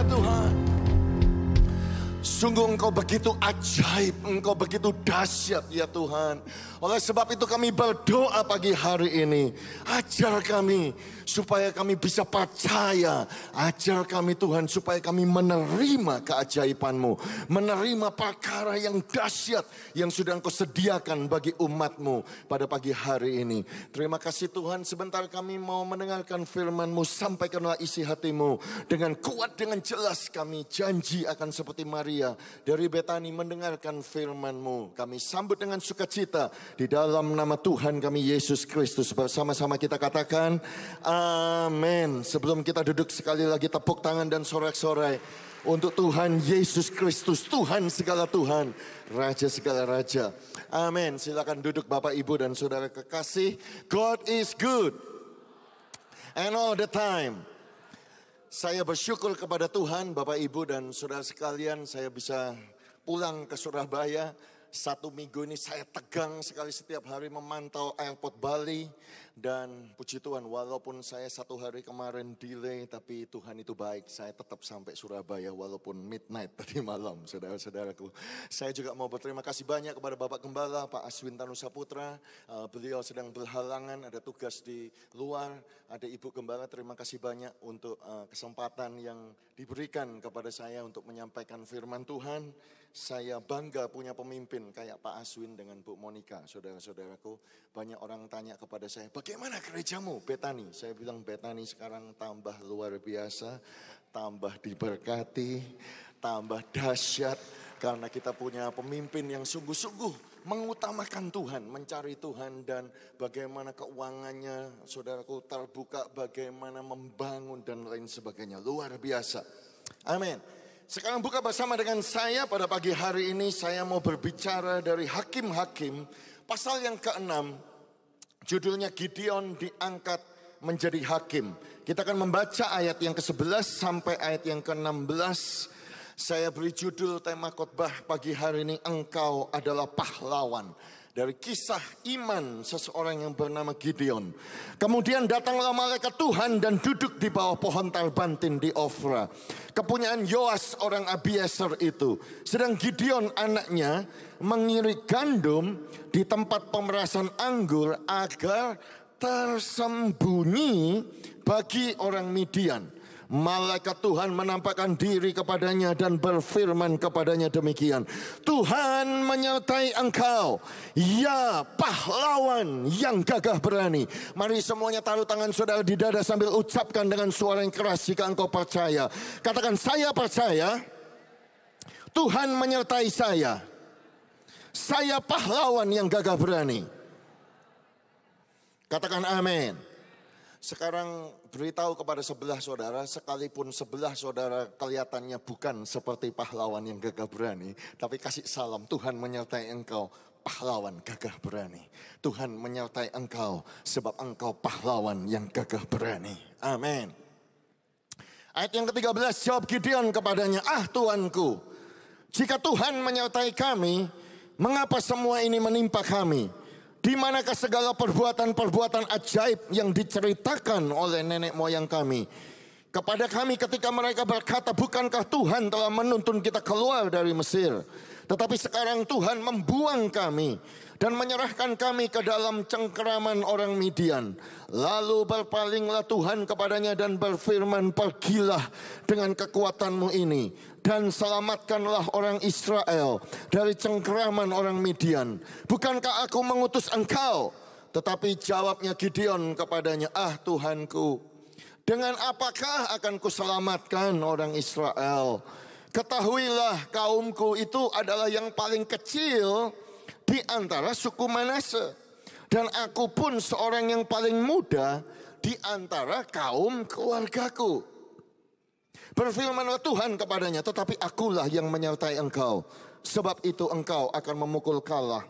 ya Tuhan. Sungguh engkau begitu ajaib, engkau begitu dahsyat ya Tuhan. Oleh sebab itu kami berdoa pagi hari ini. Ajar kami supaya kami bisa percaya. Ajar kami Tuhan supaya kami menerima keajaibanmu. Menerima perkara yang dahsyat yang sudah engkau sediakan bagi umatmu pada pagi hari ini. Terima kasih Tuhan sebentar kami mau mendengarkan firmanmu. Sampaikanlah isi hatimu. Dengan kuat, dengan jelas kami janji akan seperti Maria dari Betani mendengarkan firmanmu. Kami sambut dengan sukacita di dalam nama Tuhan kami Yesus Kristus bersama-sama kita katakan amin. Sebelum kita duduk sekali lagi tepuk tangan dan sorak-sorai untuk Tuhan Yesus Kristus, Tuhan segala Tuhan, Raja segala Raja. Amin. Silakan duduk Bapak Ibu dan Saudara kekasih. God is good. And all the time. Saya bersyukur kepada Tuhan, Bapak Ibu dan Saudara sekalian, saya bisa pulang ke Surabaya satu minggu ini saya tegang sekali setiap hari memantau airport Bali. Dan puji Tuhan walaupun saya satu hari kemarin delay tapi Tuhan itu baik. Saya tetap sampai Surabaya walaupun midnight tadi malam saudara-saudaraku. Saya juga mau berterima kasih banyak kepada Bapak Gembala Pak Aswin Tanusa Putra. Uh, beliau sedang berhalangan ada tugas di luar. Ada Ibu Gembala terima kasih banyak untuk uh, kesempatan yang diberikan kepada saya untuk menyampaikan firman Tuhan. Saya bangga punya pemimpin kayak Pak Aswin dengan Bu Monica, saudara-saudaraku. Banyak orang tanya kepada saya, bagaimana gerejamu Betani? Saya bilang Betani sekarang tambah luar biasa, tambah diberkati, tambah dahsyat. Karena kita punya pemimpin yang sungguh-sungguh mengutamakan Tuhan, mencari Tuhan dan bagaimana keuangannya saudaraku terbuka, bagaimana membangun dan lain sebagainya. Luar biasa. Amin. Sekarang buka bersama dengan saya pada pagi hari ini saya mau berbicara dari hakim-hakim pasal yang keenam judulnya Gideon diangkat menjadi hakim. Kita akan membaca ayat yang ke-11 sampai ayat yang ke-16. Saya beri judul tema khotbah pagi hari ini engkau adalah pahlawan dari kisah iman seseorang yang bernama Gideon. Kemudian datanglah malaikat Tuhan dan duduk di bawah pohon talbantin di Ofra. Kepunyaan Yoas orang Abieser itu. Sedang Gideon anaknya mengirik gandum di tempat pemerasan anggur agar tersembunyi bagi orang Midian malaikat Tuhan menampakkan diri kepadanya dan berfirman kepadanya demikian. Tuhan menyertai engkau, ya pahlawan yang gagah berani. Mari semuanya taruh tangan saudara di dada sambil ucapkan dengan suara yang keras jika engkau percaya. Katakan saya percaya, Tuhan menyertai saya. Saya pahlawan yang gagah berani. Katakan amin. Sekarang beritahu kepada sebelah saudara, sekalipun sebelah saudara kelihatannya bukan seperti pahlawan yang gagah berani, tapi kasih salam Tuhan menyertai engkau pahlawan gagah berani. Tuhan menyertai engkau sebab engkau pahlawan yang gagah berani. Amin. Ayat yang ke-13 jawab Gideon kepadanya, "Ah Tuanku, jika Tuhan menyertai kami, mengapa semua ini menimpa kami?" Di manakah segala perbuatan-perbuatan ajaib yang diceritakan oleh nenek moyang kami? Kepada kami ketika mereka berkata, bukankah Tuhan telah menuntun kita keluar dari Mesir? Tetapi sekarang Tuhan membuang kami dan menyerahkan kami ke dalam cengkeraman orang Midian. Lalu berpalinglah Tuhan kepadanya dan berfirman, pergilah dengan kekuatanmu ini dan selamatkanlah orang Israel dari cengkeraman orang Midian. Bukankah aku mengutus engkau? Tetapi jawabnya Gideon kepadanya, ah Tuhanku, dengan apakah akan kuselamatkan orang Israel? Ketahuilah kaumku itu adalah yang paling kecil di antara suku Manase. Dan aku pun seorang yang paling muda di antara kaum keluargaku. Berfirmanlah Tuhan kepadanya, tetapi akulah yang menyertai engkau. Sebab itu engkau akan memukul kalah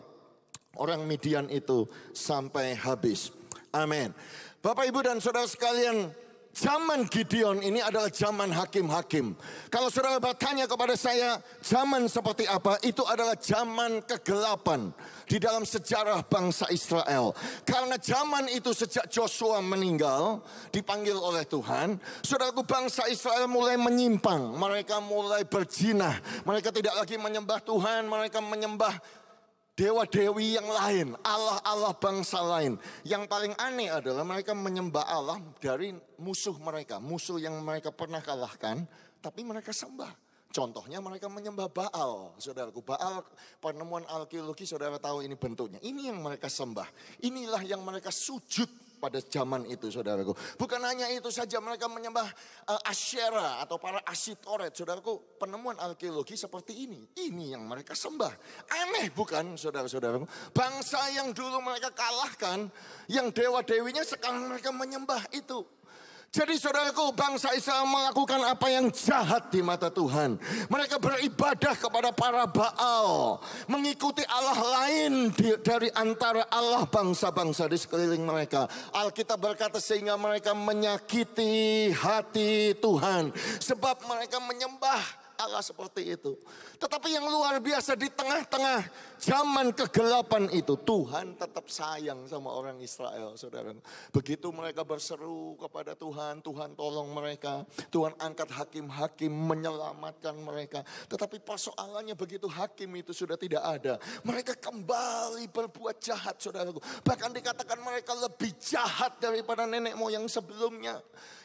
orang Midian itu sampai habis. Amin. Bapak Ibu dan Saudara sekalian, Zaman Gideon ini adalah zaman hakim-hakim. Kalau saudara bertanya kepada saya, zaman seperti apa? Itu adalah zaman kegelapan di dalam sejarah bangsa Israel. Karena zaman itu sejak Joshua meninggal, dipanggil oleh Tuhan, saudaraku bangsa Israel mulai menyimpang. Mereka mulai berjinah. Mereka tidak lagi menyembah Tuhan, mereka menyembah dewa-dewi yang lain, Allah-Allah bangsa lain. Yang paling aneh adalah mereka menyembah Allah dari musuh mereka, musuh yang mereka pernah kalahkan, tapi mereka sembah. Contohnya mereka menyembah Baal, saudaraku. Baal penemuan arkeologi saudara tahu ini bentuknya. Ini yang mereka sembah. Inilah yang mereka sujud pada zaman itu saudaraku. Bukan hanya itu saja mereka menyembah uh, Asyera atau para Asitoret. Saudaraku penemuan arkeologi seperti ini. Ini yang mereka sembah. Aneh bukan saudara-saudaraku. Bangsa yang dulu mereka kalahkan. Yang dewa-dewinya sekarang mereka menyembah itu. Jadi saudaraku bangsa Israel melakukan apa yang jahat di mata Tuhan. Mereka beribadah kepada para Baal. Mengikuti Allah lain di, dari antara Allah bangsa-bangsa di sekeliling mereka. Alkitab berkata sehingga mereka menyakiti hati Tuhan. Sebab mereka menyembah Allah seperti itu. Tetapi yang luar biasa di tengah-tengah zaman kegelapan itu Tuhan tetap sayang sama orang Israel, saudara. Begitu mereka berseru kepada Tuhan, Tuhan tolong mereka. Tuhan angkat hakim-hakim menyelamatkan mereka. Tetapi persoalannya begitu hakim itu sudah tidak ada. Mereka kembali berbuat jahat, saudaraku. Bahkan dikatakan mereka lebih jahat daripada nenek moyang sebelumnya.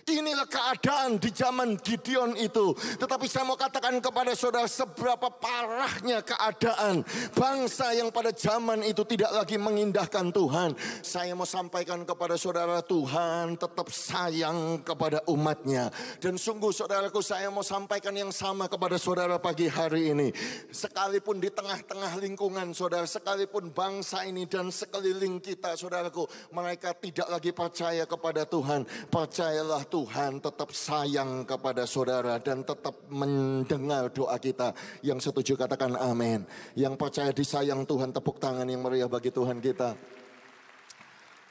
Inilah keadaan di zaman Gideon itu. Tetapi saya mau katakan kepada saudara seberapa parahnya keadaan bangsa yang pada zaman itu tidak lagi mengindahkan Tuhan. Saya mau sampaikan kepada saudara Tuhan tetap sayang kepada umatnya. Dan sungguh saudaraku saya mau sampaikan yang sama kepada saudara pagi hari ini. Sekalipun di tengah-tengah lingkungan saudara, sekalipun bangsa ini dan sekeliling kita saudaraku. Mereka tidak lagi percaya kepada Tuhan. Percayalah Tuhan Tuhan tetap sayang kepada saudara dan tetap mendengar doa kita. Yang setuju katakan amin. Yang percaya disayang Tuhan tepuk tangan yang meriah bagi Tuhan kita.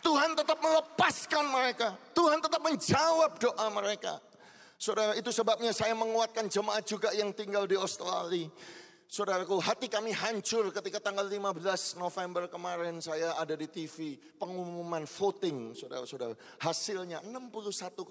Tuhan tetap melepaskan mereka. Tuhan tetap menjawab doa mereka. Saudara, itu sebabnya saya menguatkan jemaat juga yang tinggal di Australia. Saudaraku, hati kami hancur ketika tanggal 15 November kemarin saya ada di TV pengumuman voting, saudara-saudara. Hasilnya 61,6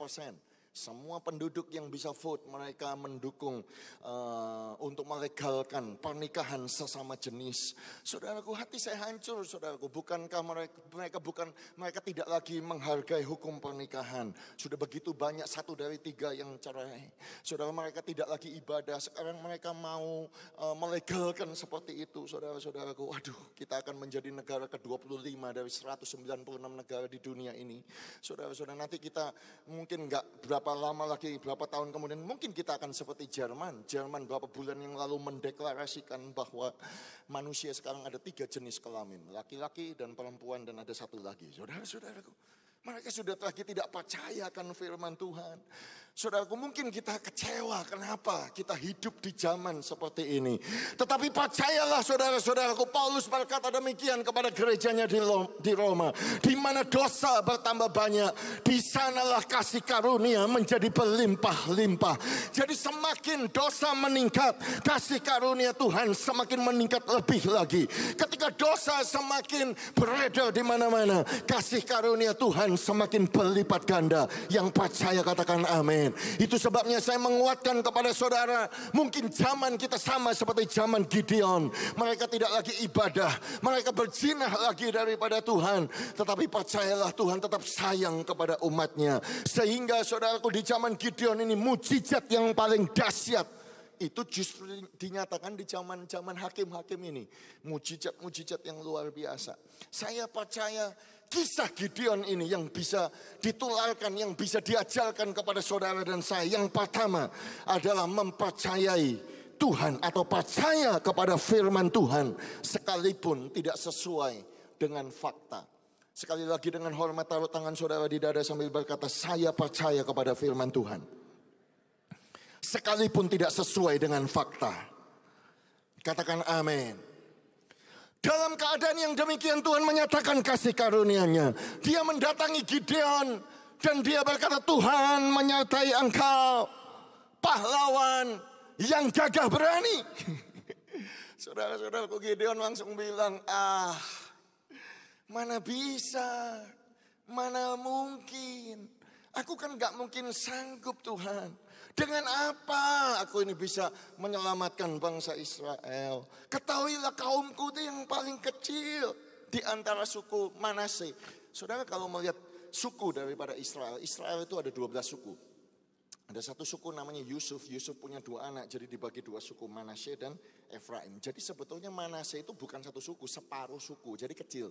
persen. Semua penduduk yang bisa vote mereka mendukung uh, untuk melegalkan pernikahan sesama jenis. Saudaraku hati saya hancur, saudaraku. Bukankah mereka, mereka bukan mereka tidak lagi menghargai hukum pernikahan. Sudah begitu banyak satu dari tiga yang cerai. Saudara mereka tidak lagi ibadah. Sekarang mereka mau uh, melegalkan seperti itu, saudara-saudaraku. Waduh, kita akan menjadi negara ke-25 dari 196 negara di dunia ini. Saudara-saudara nanti kita mungkin nggak berapa berapa lama lagi, berapa tahun kemudian mungkin kita akan seperti Jerman. Jerman berapa bulan yang lalu mendeklarasikan bahwa manusia sekarang ada tiga jenis kelamin. Laki-laki dan perempuan dan ada satu lagi. Saudara-saudaraku. Mereka sudah lagi tidak percaya akan firman Tuhan. Saudaraku mungkin kita kecewa kenapa kita hidup di zaman seperti ini. Tetapi percayalah saudara-saudaraku Paulus berkata demikian kepada gerejanya di Roma. Di mana dosa bertambah banyak. Di sanalah kasih karunia menjadi berlimpah-limpah. Jadi semakin dosa meningkat. Kasih karunia Tuhan semakin meningkat lebih lagi. Ketika dosa semakin beredar di mana-mana. Kasih karunia Tuhan Tuhan semakin berlipat ganda. Yang percaya katakan amin. Itu sebabnya saya menguatkan kepada saudara. Mungkin zaman kita sama seperti zaman Gideon. Mereka tidak lagi ibadah. Mereka berjinah lagi daripada Tuhan. Tetapi percayalah Tuhan tetap sayang kepada umatnya. Sehingga saudaraku di zaman Gideon ini mujizat yang paling dahsyat itu justru dinyatakan di zaman-zaman hakim-hakim ini. Mujizat-mujizat yang luar biasa. Saya percaya kisah Gideon ini yang bisa ditularkan, yang bisa diajarkan kepada saudara dan saya. Yang pertama adalah mempercayai Tuhan atau percaya kepada firman Tuhan sekalipun tidak sesuai dengan fakta. Sekali lagi dengan hormat taruh tangan saudara di dada sambil berkata saya percaya kepada firman Tuhan sekalipun tidak sesuai dengan fakta. Katakan amin. Dalam keadaan yang demikian Tuhan menyatakan kasih karunia-Nya. Dia mendatangi Gideon Dan dia berkata, Tuhan menyertai engkau, pahlawan yang gagah berani. Saudara-saudaraku Gideon langsung bilang, ah mana bisa, mana mungkin. Aku kan gak mungkin sanggup Tuhan. Dengan apa aku ini bisa menyelamatkan bangsa Israel? Ketahuilah kaumku itu yang paling kecil di antara suku Manase. Saudara kalau melihat suku daripada Israel. Israel itu ada 12 suku. Ada satu suku namanya Yusuf. Yusuf punya dua anak, jadi dibagi dua suku Manasye dan Efraim. Jadi sebetulnya Manasye itu bukan satu suku, separuh suku, jadi kecil.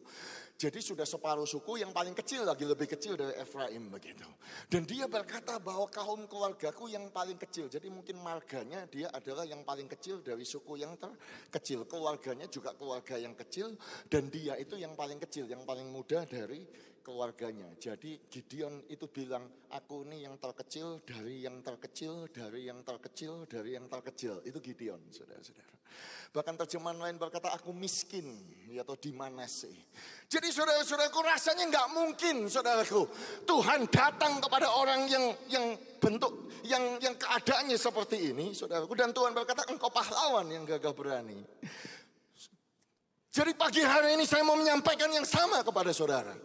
Jadi sudah separuh suku yang paling kecil lagi lebih kecil dari Efraim begitu. Dan dia berkata bahwa kaum keluargaku yang paling kecil. Jadi mungkin marganya dia adalah yang paling kecil dari suku yang terkecil. Keluarganya juga keluarga yang kecil dan dia itu yang paling kecil, yang paling muda dari keluarganya. Jadi Gideon itu bilang, aku ini yang terkecil dari yang terkecil, dari yang terkecil, dari yang terkecil. Itu Gideon, saudara-saudara. Bahkan terjemahan lain berkata, aku miskin, atau di mana sih. Jadi saudara-saudaraku rasanya nggak mungkin, saudaraku. Tuhan datang kepada orang yang yang bentuk, yang yang keadaannya seperti ini, saudaraku. Dan Tuhan berkata, engkau pahlawan yang gagah berani. Jadi pagi hari ini saya mau menyampaikan yang sama kepada saudara.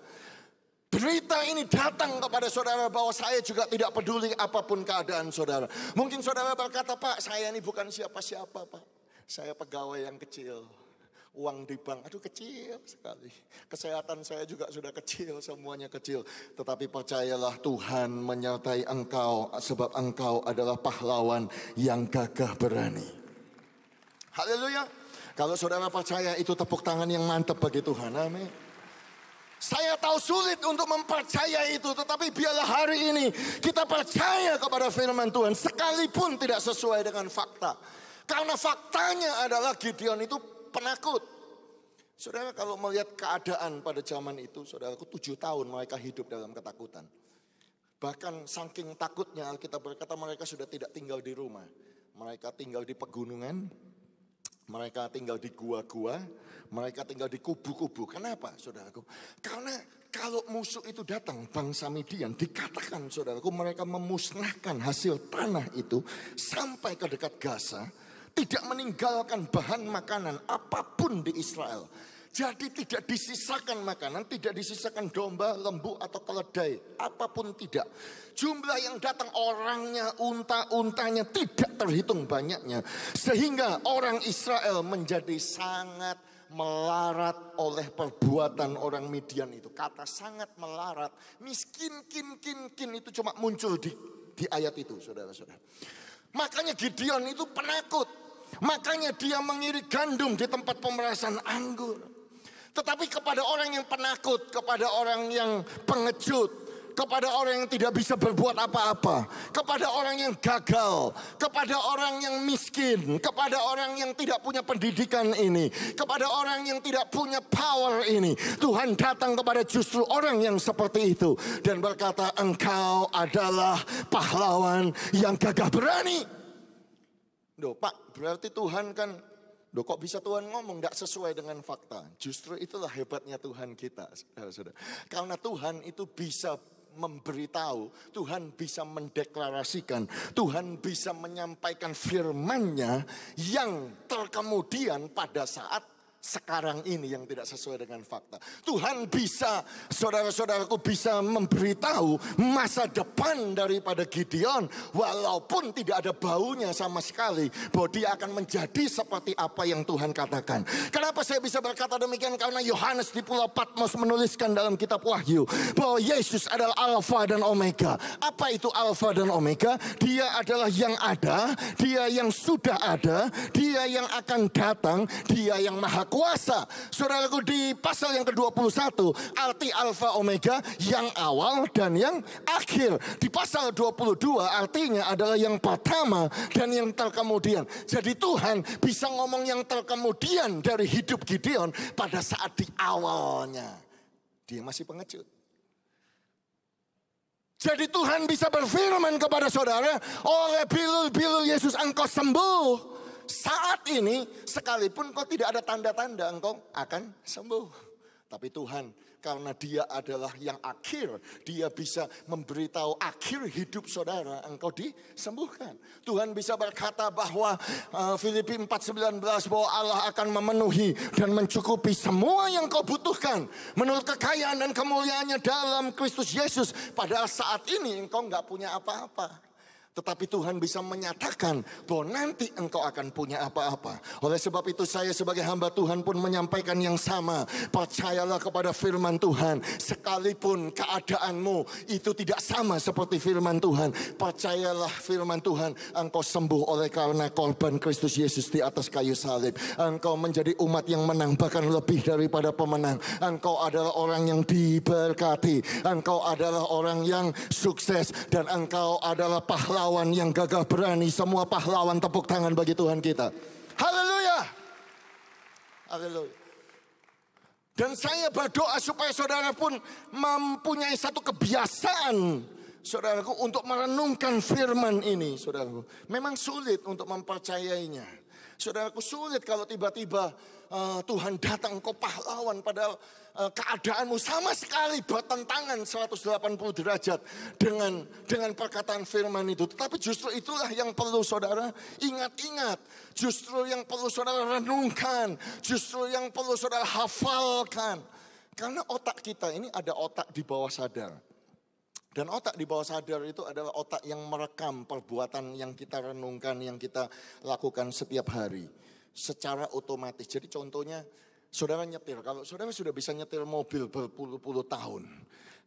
Berita ini datang kepada saudara bahwa saya juga tidak peduli apa pun keadaan saudara. Mungkin saudara berkata, Pak saya ini bukan siapa-siapa Pak. Saya pegawai yang kecil. Uang di bank, aduh kecil sekali. Kesehatan saya juga sudah kecil, semuanya kecil. Tetapi percayalah Tuhan menyertai engkau sebab engkau adalah pahlawan yang gagah berani. Haleluya. Kalau saudara percaya itu tepuk tangan yang mantap bagi Tuhan. Amin. Saya tahu sulit untuk mempercaya itu, tetapi biarlah hari ini kita percaya kepada firman Tuhan sekalipun tidak sesuai dengan fakta. Karena faktanya adalah Gideon itu penakut. Saudara kalau melihat keadaan pada zaman itu, saudaraku tujuh tahun mereka hidup dalam ketakutan. Bahkan saking takutnya kita berkata mereka sudah tidak tinggal di rumah. Mereka tinggal di pegunungan, mereka tinggal di gua-gua, mereka tinggal di kubu-kubu. Kenapa, saudaraku? Karena kalau musuh itu datang, bangsa Midian, dikatakan, saudaraku, mereka memusnahkan hasil tanah itu sampai ke dekat Gaza, tidak meninggalkan bahan makanan apa pun di Israel. Jadi tidak disisakan makanan, tidak disisakan domba, lembu atau keledai, apa pun tidak. Jumlah yang datang orangnya, unta-untanya tidak terhitung banyaknya. Sehingga orang Israel menjadi sangat melarat oleh perbuatan orang Midian itu. Kata sangat melarat, miskin, kin, kin, kin itu cuma muncul di, di ayat itu saudara-saudara. Makanya Gideon itu penakut. Makanya dia mengiri gandum di tempat pemerasan anggur. Tetapi kepada orang yang penakut, kepada orang yang pengecut, kepada orang yang tidak bisa berbuat apa-apa, kepada orang yang gagal, kepada orang yang miskin, kepada orang yang tidak punya pendidikan ini, kepada orang yang tidak punya power ini. Tuhan datang kepada justru orang yang seperti itu dan berkata, "Engkau adalah pahlawan yang gagah berani." Duh, Pak, berarti Tuhan kan Loh kok bisa Tuhan ngomong tidak sesuai dengan fakta? Justru itulah hebatnya Tuhan kita. Saudara-saudara. Karena Tuhan itu bisa memberitahu, Tuhan bisa mendeklarasikan, Tuhan bisa menyampaikan firman-Nya yang terkemudian pada saat sekarang ini yang tidak sesuai dengan fakta. Tuhan bisa, saudara-saudaraku bisa memberitahu masa depan daripada Gideon. Walaupun tidak ada baunya sama sekali. Bahwa dia akan menjadi seperti apa yang Tuhan katakan. Kenapa saya bisa berkata demikian? Karena Yohanes di Pulau Patmos menuliskan dalam kitab Wahyu. Bahwa Yesus adalah Alfa dan Omega. Apa itu Alfa dan Omega? Dia adalah yang ada. Dia yang sudah ada. Dia yang akan datang. Dia yang maha kuasa. Saudaraku di pasal yang ke-21 arti alfa omega yang awal dan yang akhir. Di pasal 22 artinya adalah yang pertama dan yang terkemudian. Jadi Tuhan bisa ngomong yang terkemudian dari hidup Gideon pada saat di awalnya. Dia masih pengecut. Jadi Tuhan bisa berfirman kepada saudara, oleh bilul-bilul Yesus engkau sembuh saat ini sekalipun kau tidak ada tanda-tanda engkau akan sembuh. Tapi Tuhan karena dia adalah yang akhir. Dia bisa memberitahu akhir hidup saudara, engkau disembuhkan. Tuhan bisa berkata bahwa uh, Filipi 4:19 bahwa Allah akan memenuhi dan mencukupi semua yang kau butuhkan menurut kekayaan dan kemuliaannya dalam Kristus Yesus. Padahal saat ini engkau nggak punya apa-apa. Tetapi Tuhan bisa menyatakan bahwa nanti engkau akan punya apa-apa. Oleh sebab itu saya sebagai hamba Tuhan pun menyampaikan yang sama. Percayalah kepada firman Tuhan. Sekalipun keadaanmu itu tidak sama seperti firman Tuhan. Percayalah firman Tuhan. Engkau sembuh oleh karena korban Kristus Yesus di atas kayu salib. Engkau menjadi umat yang menang bahkan lebih daripada pemenang. Engkau adalah orang yang diberkati. Engkau adalah orang yang sukses. Dan engkau adalah pahlawan pahlawan yang gagah berani. Semua pahlawan tepuk tangan bagi Tuhan kita. Haleluya. Haleluya. Dan saya berdoa supaya saudara pun mempunyai satu kebiasaan saudaraku untuk merenungkan firman ini saudaraku. Memang sulit untuk mempercayainya. Saudaraku sulit kalau tiba-tiba uh, Tuhan datang kau pahlawan padahal uh, keadaanmu sama sekali bertentangan 180 derajat dengan dengan perkataan firman itu. Tetapi justru itulah yang perlu saudara ingat-ingat. Justru yang perlu saudara renungkan. Justru yang perlu saudara hafalkan. Karena otak kita ini ada otak di bawah sadar. Dan otak di bawah sadar itu adalah otak yang merekam perbuatan yang kita renungkan, yang kita lakukan setiap hari secara otomatis. Jadi contohnya saudara nyetir, kalau saudara sudah bisa nyetir mobil berpuluh-puluh tahun,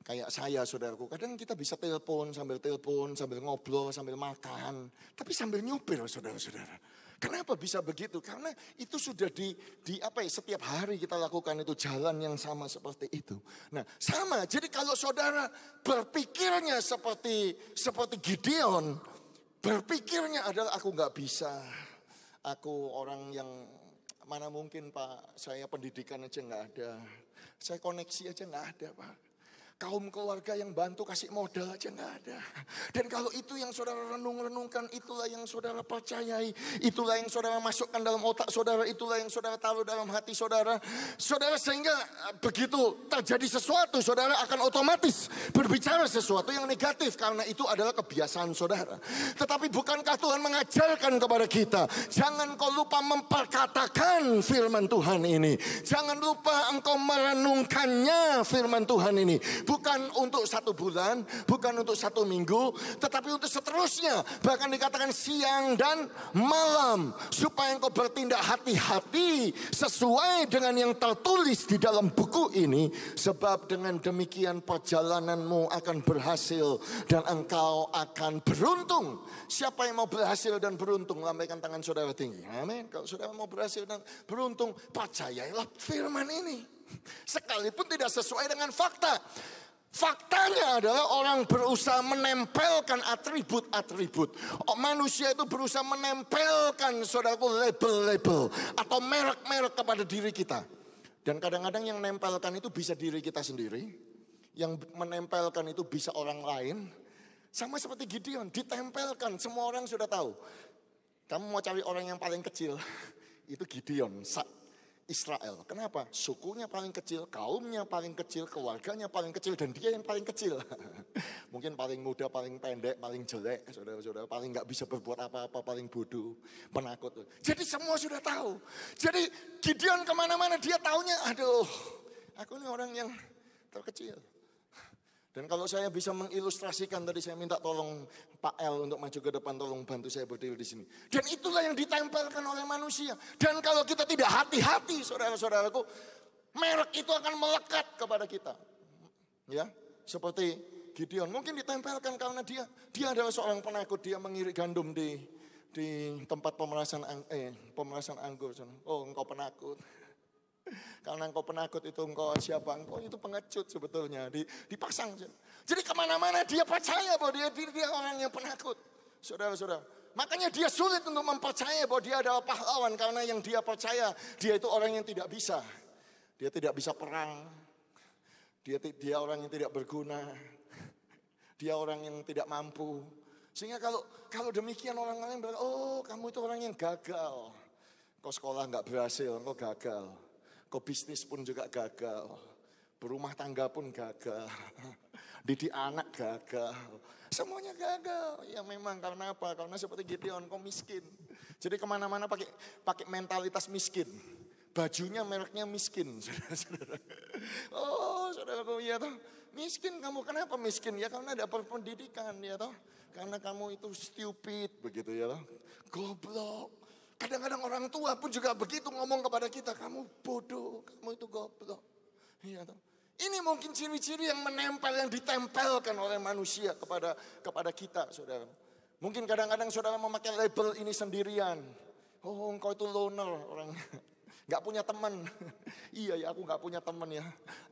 kayak saya saudaraku, kadang kita bisa telepon sambil telepon, sambil ngobrol, sambil makan, tapi sambil nyupir saudara-saudara. Kenapa bisa begitu? Karena itu sudah di, di apa ya setiap hari kita lakukan itu jalan yang sama seperti itu. Nah sama. Jadi kalau saudara berpikirnya seperti seperti Gideon, berpikirnya adalah aku nggak bisa, Aku orang yang mana mungkin Pak, saya pendidikan aja nggak ada. Saya koneksi aja nggak ada Pak kaum keluarga yang bantu kasih modal aja nggak ada. Dan kalau itu yang saudara renung-renungkan, itulah yang saudara percayai, itulah yang saudara masukkan dalam otak saudara, itulah yang saudara taruh dalam hati saudara. Saudara sehingga eh, begitu terjadi sesuatu, saudara akan otomatis berbicara sesuatu yang negatif karena itu adalah kebiasaan saudara. Tetapi bukankah Tuhan mengajarkan kepada kita, jangan kau lupa memperkatakan firman Tuhan ini. Jangan lupa engkau merenungkannya firman Tuhan ini Bukan untuk satu bulan, bukan untuk satu minggu, tetapi untuk seterusnya. Bahkan dikatakan siang dan malam. Supaya engkau bertindak hati-hati sesuai dengan yang tertulis di dalam buku ini. Sebab dengan demikian perjalananmu akan berhasil dan engkau akan beruntung. Siapa yang mau berhasil dan beruntung? Lambaikan tangan saudara tinggi. Amin. Kalau saudara mau berhasil dan beruntung, percayailah firman ini. Sekalipun tidak sesuai dengan fakta. Faktanya adalah orang berusaha menempelkan atribut-atribut. Oh, manusia itu berusaha menempelkan saudaraku label-label atau merek-merek kepada diri kita. Dan kadang-kadang yang menempelkan itu bisa diri kita sendiri. Yang menempelkan itu bisa orang lain. Sama seperti Gideon, ditempelkan. Semua orang sudah tahu. Kamu mau cari orang yang paling kecil. Itu Gideon. Israel. Kenapa? Sukunya paling kecil, kaumnya paling kecil, keluarganya paling kecil, dan dia yang paling kecil. Mungkin paling muda, paling pendek, paling jelek, saudara-saudara, paling nggak bisa berbuat apa-apa, paling bodoh, penakut. Jadi semua sudah tahu. Jadi Gideon ke mana-mana dia taunya, aduh, aku ini orang yang terkecil. Dan kalau saya bisa mengilustrasikan tadi saya minta tolong Pak El untuk maju ke depan tolong bantu saya berdiri di sini. Dan itulah yang ditempelkan oleh manusia. Dan kalau kita tidak hati-hati saudara-saudaraku, merek itu akan melekat kepada kita. Ya, seperti Gideon mungkin ditempelkan karena dia dia adalah seorang penakut, dia mengirik gandum di di tempat pemerasan eh pemerasan anggur. Oh, engkau penakut. Karena engkau penakut itu engkau siapa? Engkau itu pengecut sebetulnya. Dipasang. Jadi ke mana-mana dia percaya bahwa dia, dia, dia orang yang penakut. Saudara-saudara. Makanya dia sulit untuk mempercaya bahwa dia adalah pahlawan. Karena yang dia percaya dia itu orang yang tidak bisa. Dia tidak bisa perang. Dia, dia orang yang tidak berguna. Dia orang yang tidak mampu. Sehingga kalau kalau demikian orang lain berkata, oh kamu itu orang yang gagal. Kau sekolah nggak berhasil, kau gagal. Kau bisnis pun juga gagal. Berumah tangga pun gagal. Didik anak gagal. Semuanya gagal. Ya memang karena apa? Karena seperti Gideon kau miskin. Jadi ke mana-mana pakai pakai mentalitas miskin. Bajunya mereknya miskin, saudara-saudara. Oh, ya toh. Miskin kamu, kenapa miskin? Ya karena ada pendidikan, ya toh. Karena kamu itu stupid, begitu ya toh. Goblok. Kadang-kadang orang tua pun juga begitu ngomong kepada kita, kamu bodoh, kamu itu goblok. Iya. Ini mungkin ciri-ciri yang menempel, yang ditempelkan oleh manusia kepada kepada kita, saudara. Mungkin kadang-kadang saudara memakai label ini sendirian. Oh, engkau itu loner orang. Gak punya teman. iya ya aku gak punya teman ya.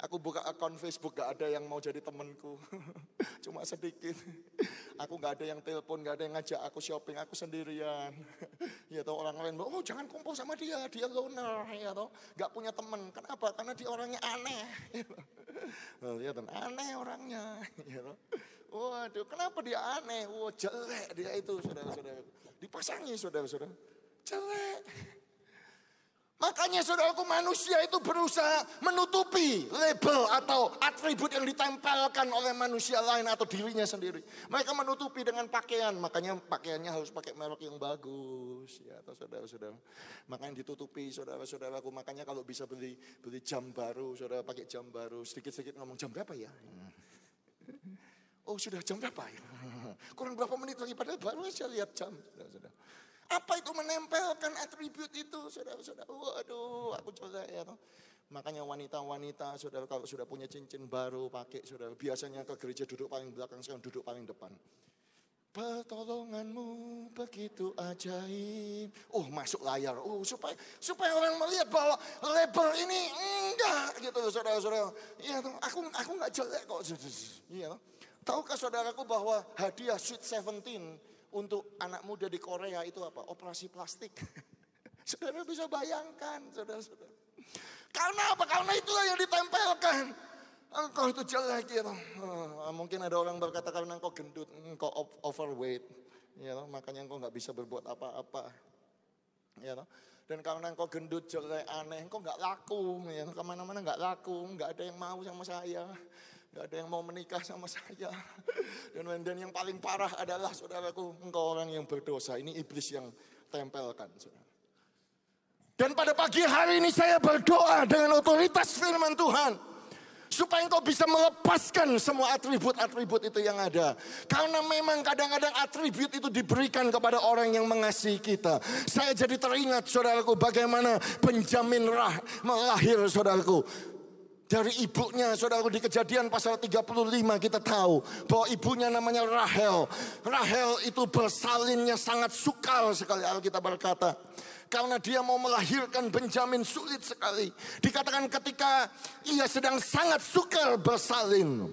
Aku buka akun Facebook gak ada yang mau jadi temanku. Cuma sedikit. Aku gak ada yang telepon, gak ada yang ngajak aku shopping, aku sendirian. ya tau orang lain, oh jangan kumpul sama dia, dia loner. Ya tau, gak punya teman. Kenapa? Karena dia orangnya aneh. ya tau, aneh orangnya. Ya tau. Waduh, kenapa dia aneh? Wah jelek dia itu, saudara-saudara. Dipasangi, saudara-saudara. Jelek. Makanya saudaraku manusia itu berusaha menutupi label atau atribut yang ditempelkan oleh manusia lain atau dirinya sendiri. Mereka menutupi dengan pakaian, makanya pakaiannya harus pakai merek yang bagus ya atau saudara-saudara. Makanya ditutupi saudara-saudaraku. Makanya kalau bisa beli beli jam baru, saudara pakai jam baru. Sedikit-sedikit ngomong jam berapa ya? Oh sudah jam berapa ya? Kurang berapa menit lagi padahal baru aja lihat jam. Saudara-saudara. Apa itu menempelkan atribut itu, saudara-saudara? Waduh, aku coba ya. Makanya wanita-wanita, saudara kalau sudah punya cincin baru pakai, saudara biasanya ke gereja duduk paling belakang, sekarang duduk paling depan. Pertolonganmu begitu ajaib. Oh masuk layar. Oh supaya supaya orang melihat bahwa label ini enggak gitu saudara-saudara. Iya aku aku nggak jelek kok. Iya Tahukah saudaraku bahwa hadiah Sweet Seventeen untuk anak muda di Korea itu apa? Operasi plastik. saudara bisa bayangkan, saudara-saudara. Karena apa? Karena itulah yang ditempelkan. Engkau itu jelek gitu. Uh, mungkin ada orang berkata karena engkau gendut, engkau overweight. Ya, makanya engkau nggak bisa berbuat apa-apa. Ya, dan karena engkau gendut jelek aneh, engkau nggak laku, ya, ke mana-mana nggak laku, nggak ada yang mau sama saya. Gak ada yang mau menikah sama saya. Dan, dan yang paling parah adalah saudaraku, engkau orang yang berdosa. Ini iblis yang tempelkan saudara. Dan pada pagi hari ini saya berdoa dengan otoritas firman Tuhan. Supaya engkau bisa melepaskan semua atribut-atribut itu yang ada. Karena memang kadang-kadang atribut itu diberikan kepada orang yang mengasihi kita. Saya jadi teringat saudaraku bagaimana penjamin rah melahir saudaraku dari ibunya saudaraku di kejadian pasal 35 kita tahu bahwa ibunya namanya Rahel. Rahel itu bersalinnya sangat sukar sekali Alkitab berkata. Karena dia mau melahirkan Benjamin sulit sekali. Dikatakan ketika ia sedang sangat sukar bersalin.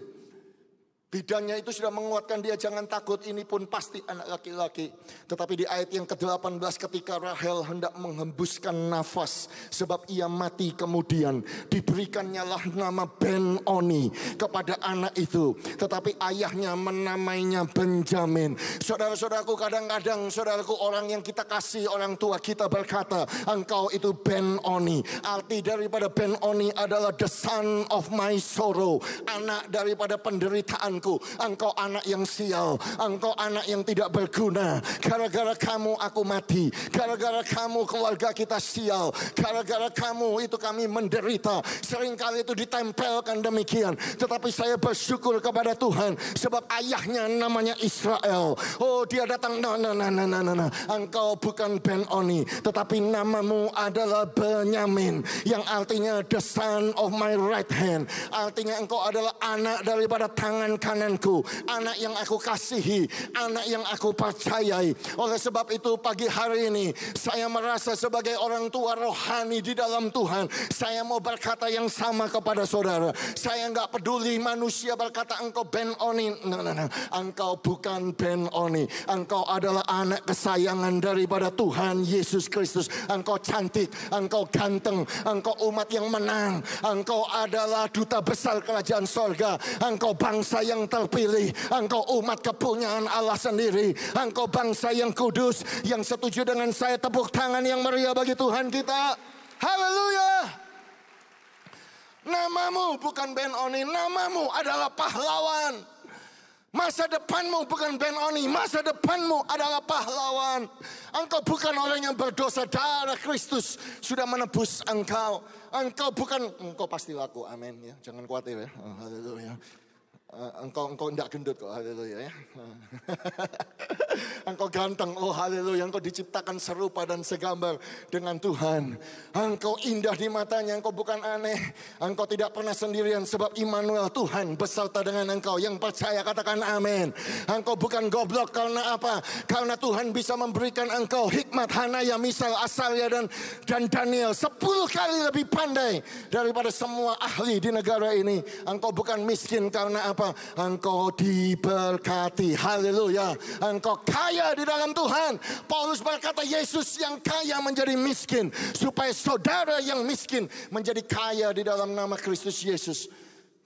Bidannya itu sudah menguatkan dia jangan takut ini pun pasti anak laki-laki. Tetapi di ayat yang ke-18 ketika Rahel hendak menghembuskan nafas sebab ia mati kemudian diberikannya lah nama Ben Oni kepada anak itu. Tetapi ayahnya menamainya Benjamin. Saudara-saudaraku kadang-kadang saudaraku orang yang kita kasih orang tua kita berkata engkau itu Ben Oni. Arti daripada Ben Oni adalah the son of my sorrow. Anak daripada penderitaan anakku. Engkau anak yang sial. Engkau anak yang tidak berguna. Gara-gara kamu aku mati. Gara-gara kamu keluarga kita sial. Gara-gara kamu itu kami menderita. Seringkali itu ditempelkan demikian. Tetapi saya bersyukur kepada Tuhan. Sebab ayahnya namanya Israel. Oh dia datang. Nah, nah, nah, nah, nah, nah. Engkau bukan Ben Oni. Tetapi namamu adalah Benyamin. Yang artinya the son of my right hand. Artinya engkau adalah anak daripada tangan kanan kananku, anak yang aku kasihi, anak yang aku percayai. Oleh sebab itu pagi hari ini saya merasa sebagai orang tua rohani di dalam Tuhan, saya mau berkata yang sama kepada saudara. Saya nggak peduli manusia berkata engkau Ben Oni, nah, nah, nah. engkau bukan Ben Oni, engkau adalah anak kesayangan daripada Tuhan Yesus Kristus. Engkau cantik, engkau ganteng, engkau umat yang menang, engkau adalah duta besar kerajaan sorga, engkau bangsa yang yang terpilih. Engkau umat kepunyaan Allah sendiri. Engkau bangsa yang kudus. Yang setuju dengan saya tepuk tangan yang meriah bagi Tuhan kita. Haleluya. Namamu bukan Ben Oni, namamu adalah pahlawan. Masa depanmu bukan Ben Oni, masa depanmu adalah pahlawan. Engkau bukan orang yang berdosa, darah Kristus sudah menebus engkau. Engkau bukan, engkau pasti laku, amin ya. Jangan khawatir ya. Oh, haleluya. Uh, engkau engkau tidak gendut kok, haleluya ya. engkau ganteng, oh haleluya. Engkau diciptakan serupa dan segambar dengan Tuhan. Engkau indah di matanya, engkau bukan aneh. Engkau tidak pernah sendirian sebab Immanuel Tuhan beserta dengan engkau. Yang percaya katakan amin. Engkau bukan goblok karena apa? Karena Tuhan bisa memberikan engkau hikmat Hanaya, misal Asalia dan dan Daniel. Sepuluh kali lebih pandai daripada semua ahli di negara ini. Engkau bukan miskin karena apa? Apa? Engkau diberkati. Haleluya. Engkau kaya di dalam Tuhan. Paulus berkata Yesus yang kaya menjadi miskin. Supaya saudara yang miskin menjadi kaya di dalam nama Kristus Yesus.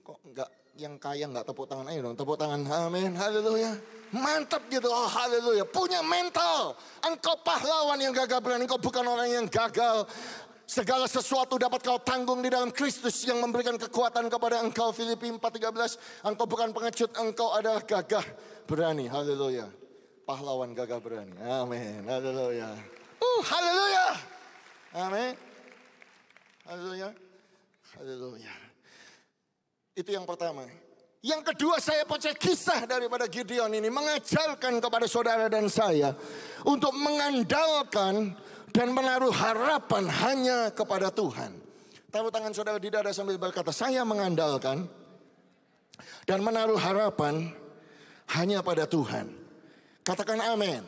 Kok enggak yang kaya enggak tepuk tangan ayo dong. Tepuk tangan. Amin. Haleluya. Mantap gitu. Oh haleluya. Punya mental. Engkau pahlawan yang gagal berani. Engkau bukan orang yang gagal. Segala sesuatu dapat kau tanggung di dalam Kristus yang memberikan kekuatan kepada engkau. Filipi 4.13. Engkau bukan pengecut, engkau adalah gagah berani. Haleluya. Pahlawan gagah berani. Amin. Haleluya. Uh, haleluya. Amin. Haleluya. Haleluya. Itu yang pertama. Yang kedua saya percaya kisah daripada Gideon ini mengajarkan kepada saudara dan saya untuk mengandalkan dan menaruh harapan hanya kepada Tuhan. Taruh tangan saudara di dada sambil berkata, saya mengandalkan dan menaruh harapan hanya pada Tuhan. Katakan amin.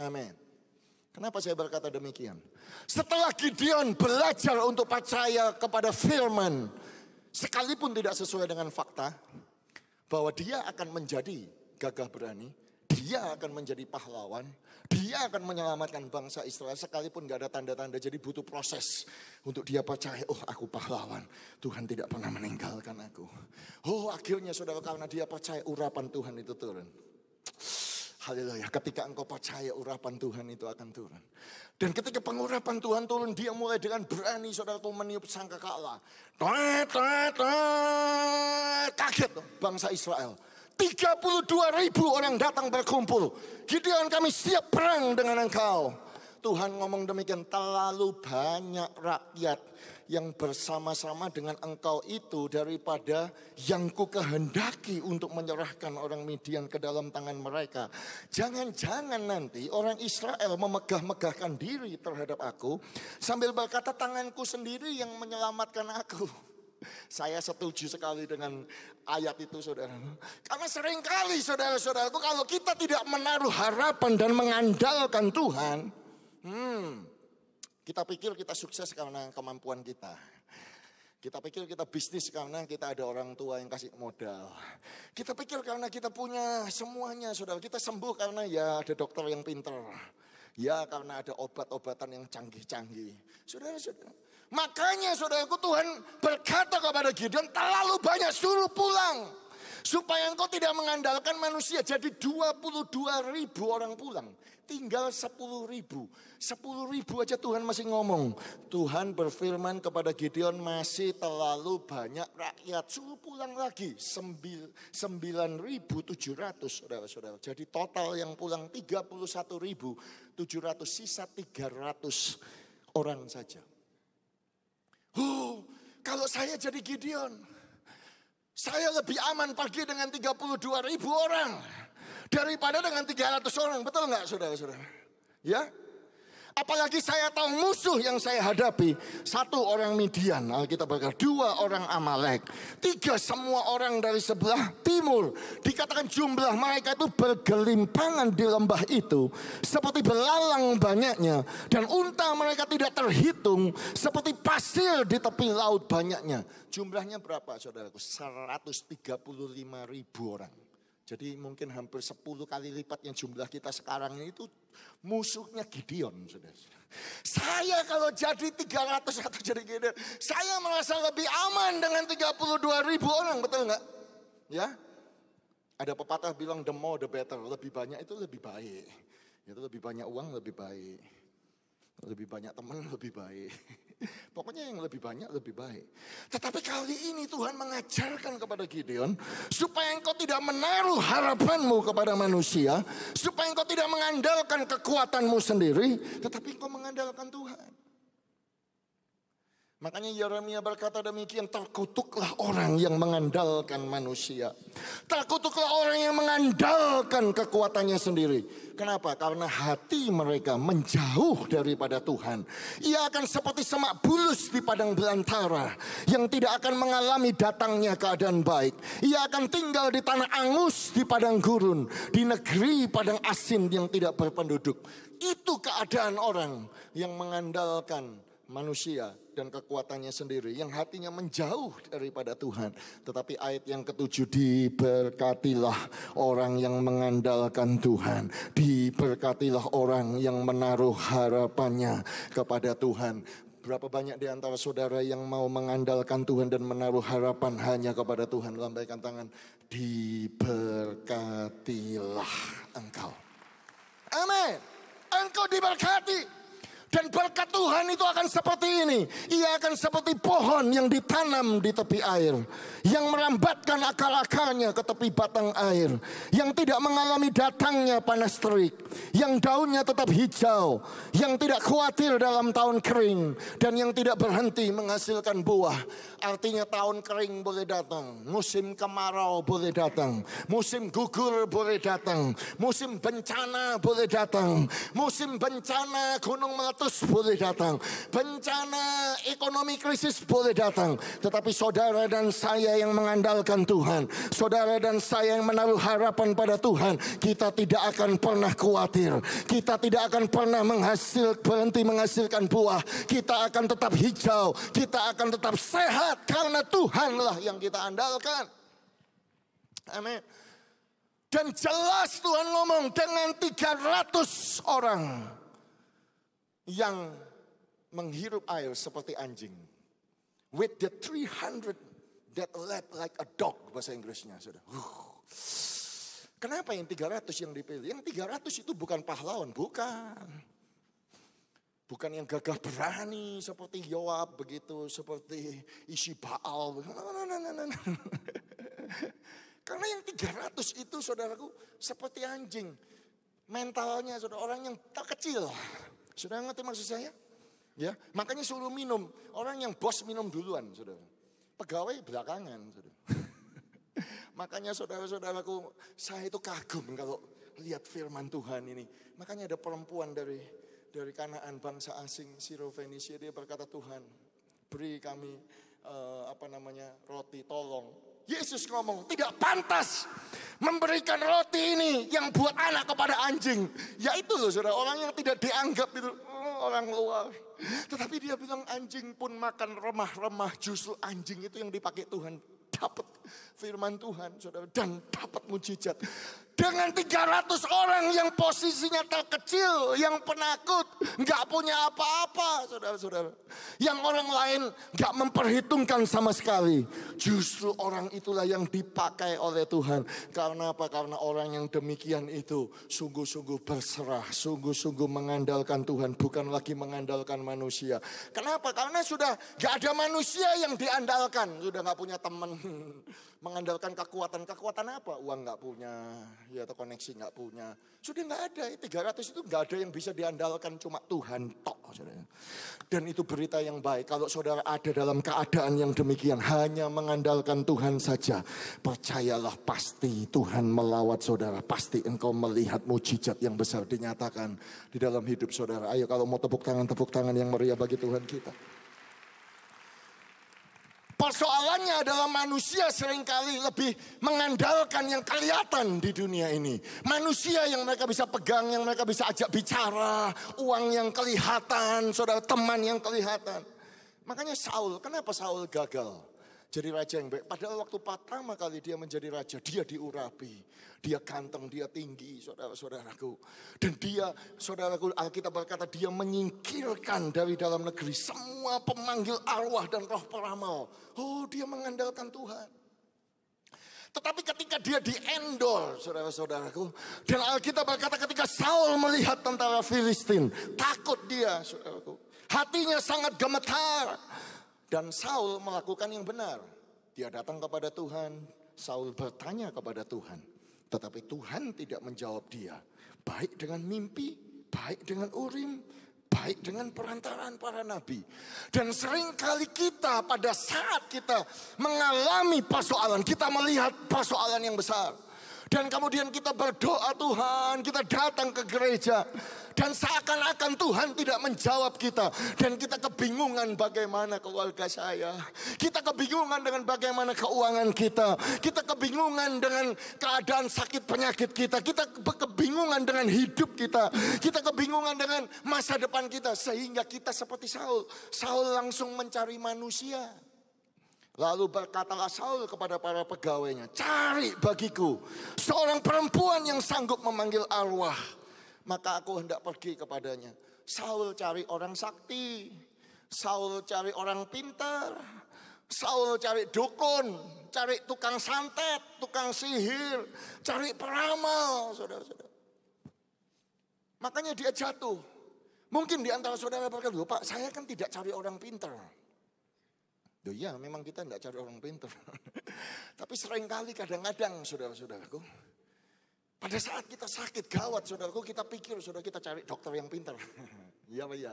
Amin. Kenapa saya berkata demikian? Setelah Gideon belajar untuk percaya kepada firman, sekalipun tidak sesuai dengan fakta, bahwa dia akan menjadi gagah berani, dia akan menjadi pahlawan, dia akan menyelamatkan bangsa Israel sekalipun gak ada tanda-tanda. Jadi butuh proses untuk dia percaya, oh aku pahlawan. Tuhan tidak pernah meninggalkan aku. Oh akhirnya saudara karena dia percaya urapan Tuhan itu turun. Haleluya. Ketika engkau percaya urapan Tuhan itu akan turun. Dan ketika pengurapan Tuhan turun, dia mulai dengan berani saudara itu meniup sangka kalah. Kaget bangsa Israel 32 ribu orang datang berkumpul. Gideon kami siap perang dengan engkau. Tuhan ngomong demikian terlalu banyak rakyat yang bersama-sama dengan engkau itu daripada yang ku kehendaki untuk menyerahkan orang Midian ke dalam tangan mereka. Jangan-jangan nanti orang Israel memegah-megahkan diri terhadap aku sambil berkata tanganku sendiri yang menyelamatkan aku. Saya setuju sekali dengan ayat itu saudara. Karena sering kali saudara-saudaraku kalau kita tidak menaruh harapan dan mengandalkan Tuhan. Hmm, kita pikir kita sukses karena kemampuan kita. Kita pikir kita bisnis karena kita ada orang tua yang kasih modal. Kita pikir karena kita punya semuanya saudara. Kita sembuh karena ya ada dokter yang pinter. Ya karena ada obat-obatan yang canggih-canggih. Saudara-saudara. Makanya saudaraku Tuhan berkata kepada Gideon terlalu banyak suruh pulang. Supaya engkau tidak mengandalkan manusia. Jadi 22 ribu orang pulang. Tinggal 10 ribu. 10 ribu aja Tuhan masih ngomong. Tuhan berfirman kepada Gideon masih terlalu banyak rakyat. Suruh pulang lagi. 9.700 saudara-saudara. Jadi total yang pulang 31.700. Sisa 300 orang saja. Oh, kalau saya jadi Gideon, saya lebih aman pergi dengan 32 ribu orang daripada dengan 300 orang. Betul nggak saudara-saudara? Ya, Apalagi saya tahu musuh yang saya hadapi. Satu orang Midian, kita berkata. Dua orang Amalek. Tiga semua orang dari sebelah timur. Dikatakan jumlah mereka itu bergelimpangan di lembah itu. Seperti belalang banyaknya. Dan unta mereka tidak terhitung. Seperti pasir di tepi laut banyaknya. Jumlahnya berapa saudaraku? 135 ribu orang. Jadi mungkin hampir 10 kali lipat yang jumlah kita sekarang ini itu musuhnya Gideon. Saudara. Saya kalau jadi 300 atau jadi Gideon, saya merasa lebih aman dengan 32 ribu orang, betul nggak? Ya, ada pepatah bilang the more the better, lebih banyak itu lebih baik. Itu lebih banyak uang lebih baik. Lebih banyak teman lebih baik. Pokoknya yang lebih banyak lebih baik. Tetapi kali ini Tuhan mengajarkan kepada Gideon supaya engkau tidak menaruh harapanmu kepada manusia, supaya engkau tidak mengandalkan kekuatanmu sendiri, tetapi engkau mengandalkan Tuhan. Makanya Yeremia berkata demikian, terkutuklah orang yang mengandalkan manusia. Terkutuklah orang yang mengandalkan kekuatannya sendiri. Kenapa? Karena hati mereka menjauh daripada Tuhan. Ia akan seperti semak bulus di padang belantara yang tidak akan mengalami datangnya keadaan baik. Ia akan tinggal di tanah angus di padang gurun, di negeri padang asin yang tidak berpenduduk. Itu keadaan orang yang mengandalkan manusia dan kekuatannya sendiri yang hatinya menjauh daripada Tuhan. Tetapi ayat yang ketujuh diberkatilah orang yang mengandalkan Tuhan. Diberkatilah orang yang menaruh harapannya kepada Tuhan. Berapa banyak di antara saudara yang mau mengandalkan Tuhan dan menaruh harapan hanya kepada Tuhan. Lambaikan tangan. Diberkatilah engkau. Amin. Engkau diberkati. Dan berkat Tuhan itu akan seperti ini. Ia akan seperti pohon yang ditanam di tepi air. Yang merambatkan akal-akalnya ke tepi batang air. Yang tidak mengalami datangnya panas terik. Yang daunnya tetap hijau. Yang tidak khawatir dalam tahun kering. Dan yang tidak berhenti menghasilkan buah. Artinya tahun kering boleh datang. Musim kemarau boleh datang. Musim gugur boleh datang. Musim bencana boleh datang. Musim bencana gunung meletus meletus boleh datang. Bencana ekonomi krisis boleh datang. Tetapi saudara dan saya yang mengandalkan Tuhan. Saudara dan saya yang menaruh harapan pada Tuhan. Kita tidak akan pernah khawatir. Kita tidak akan pernah menghasil, berhenti menghasilkan buah. Kita akan tetap hijau. Kita akan tetap sehat. Karena Tuhanlah yang kita andalkan. Amin. Dan jelas Tuhan ngomong dengan 300 orang yang menghirup air seperti anjing. With the 300 that lap like a dog bahasa Inggrisnya. Sudah. Kenapa yang 300 yang dipilih? Yang 300 itu bukan pahlawan, bukan. Bukan yang gagah berani seperti Yoab begitu, seperti isi Baal. Karena yang 300 itu saudaraku seperti anjing. Mentalnya saudara orang yang terkecil. Sudah ngerti maksud saya? Ya, makanya suruh minum. Orang yang bos minum duluan, saudara. Pegawai belakangan, saudara. makanya saudara-saudaraku, saya itu kagum kalau lihat firman Tuhan ini. Makanya ada perempuan dari dari kanaan bangsa asing Siro Fenisia dia berkata Tuhan beri kami uh, apa namanya roti tolong Yesus ngomong tidak pantas memberikan roti ini yang buat anak kepada anjing. Ya itu loh saudara, orang yang tidak dianggap itu oh, orang luar. Tetapi dia bilang anjing pun makan remah-remah, justru anjing itu yang dipakai Tuhan dapat firman Tuhan saudara dan dapat mujizat. Dengan 300 orang yang posisinya terkecil, yang penakut, nggak punya apa-apa, saudara-saudara. Yang orang lain nggak memperhitungkan sama sekali. Justru orang itulah yang dipakai oleh Tuhan. Karena apa? Karena orang yang demikian itu sungguh-sungguh berserah, sungguh-sungguh mengandalkan Tuhan, bukan lagi mengandalkan manusia. Kenapa? Karena sudah nggak ada manusia yang diandalkan, sudah nggak punya teman, mengandalkan kekuatan. Kekuatan apa? Uang nggak punya, ya atau koneksi nggak punya. Sudah nggak ada, 300 itu nggak ada yang bisa diandalkan cuma Tuhan tok. Saudara. Dan itu berita yang baik. Kalau saudara ada dalam keadaan yang demikian, hanya mengandalkan Tuhan saja. Percayalah pasti Tuhan melawat saudara. Pasti engkau melihat mujizat yang besar dinyatakan di dalam hidup saudara. Ayo kalau mau tepuk tangan, tepuk tangan yang meriah bagi Tuhan kita. Persoalannya adalah manusia sering kali lebih mengandalkan yang kelihatan di dunia ini. Manusia yang mereka bisa pegang, yang mereka bisa ajak bicara, uang yang kelihatan, saudara teman yang kelihatan. Makanya Saul, kenapa Saul gagal? Jadi raja yang baik. Padahal waktu pertama kali dia menjadi raja, dia diurapi. Dia ganteng, dia tinggi, saudara-saudaraku. Dan dia, saudaraku, Alkitab berkata, dia menyingkirkan dari dalam negeri semua pemanggil arwah dan roh peramal. Oh, dia mengandalkan Tuhan. Tetapi ketika dia diendor, saudara-saudaraku. Dan Alkitab berkata ketika Saul melihat tentara Filistin, takut dia, saudaraku. Hatinya sangat gemetar. Dan Saul melakukan yang benar. Dia datang kepada Tuhan, Saul bertanya kepada Tuhan. Tetapi Tuhan tidak menjawab dia. Baik dengan mimpi, baik dengan urim, baik dengan perantaraan para nabi. Dan sering kali kita pada saat kita mengalami persoalan, kita melihat persoalan yang besar. Dan kemudian kita berdoa Tuhan, kita datang ke gereja. Dan seakan-akan Tuhan tidak menjawab kita. Dan kita kebingungan bagaimana keluarga saya. Kita kebingungan dengan bagaimana keuangan kita. Kita kebingungan dengan keadaan sakit penyakit kita. Kita kebingungan dengan hidup kita. Kita kebingungan dengan masa depan kita. Sehingga kita seperti Saul. Saul langsung mencari manusia. Lalu berkatalah Saul kepada para pegawainya, cari bagiku seorang perempuan yang sanggup memanggil arwah. Maka aku hendak pergi kepadanya. Saul cari orang sakti. Saul cari orang pintar. Saul cari dukun, cari tukang santet, tukang sihir, cari peramal, saudara-saudara. Makanya dia jatuh. Mungkin di antara saudara berkata, Pak saya kan tidak cari orang pintar. Duh ya memang kita tidak cari orang pintar. Tapi sering kali kadang-kadang saudara-saudaraku. Pada saat kita sakit gawat saudaraku kita pikir saudara kita cari dokter yang pintar. Iya Pak ya.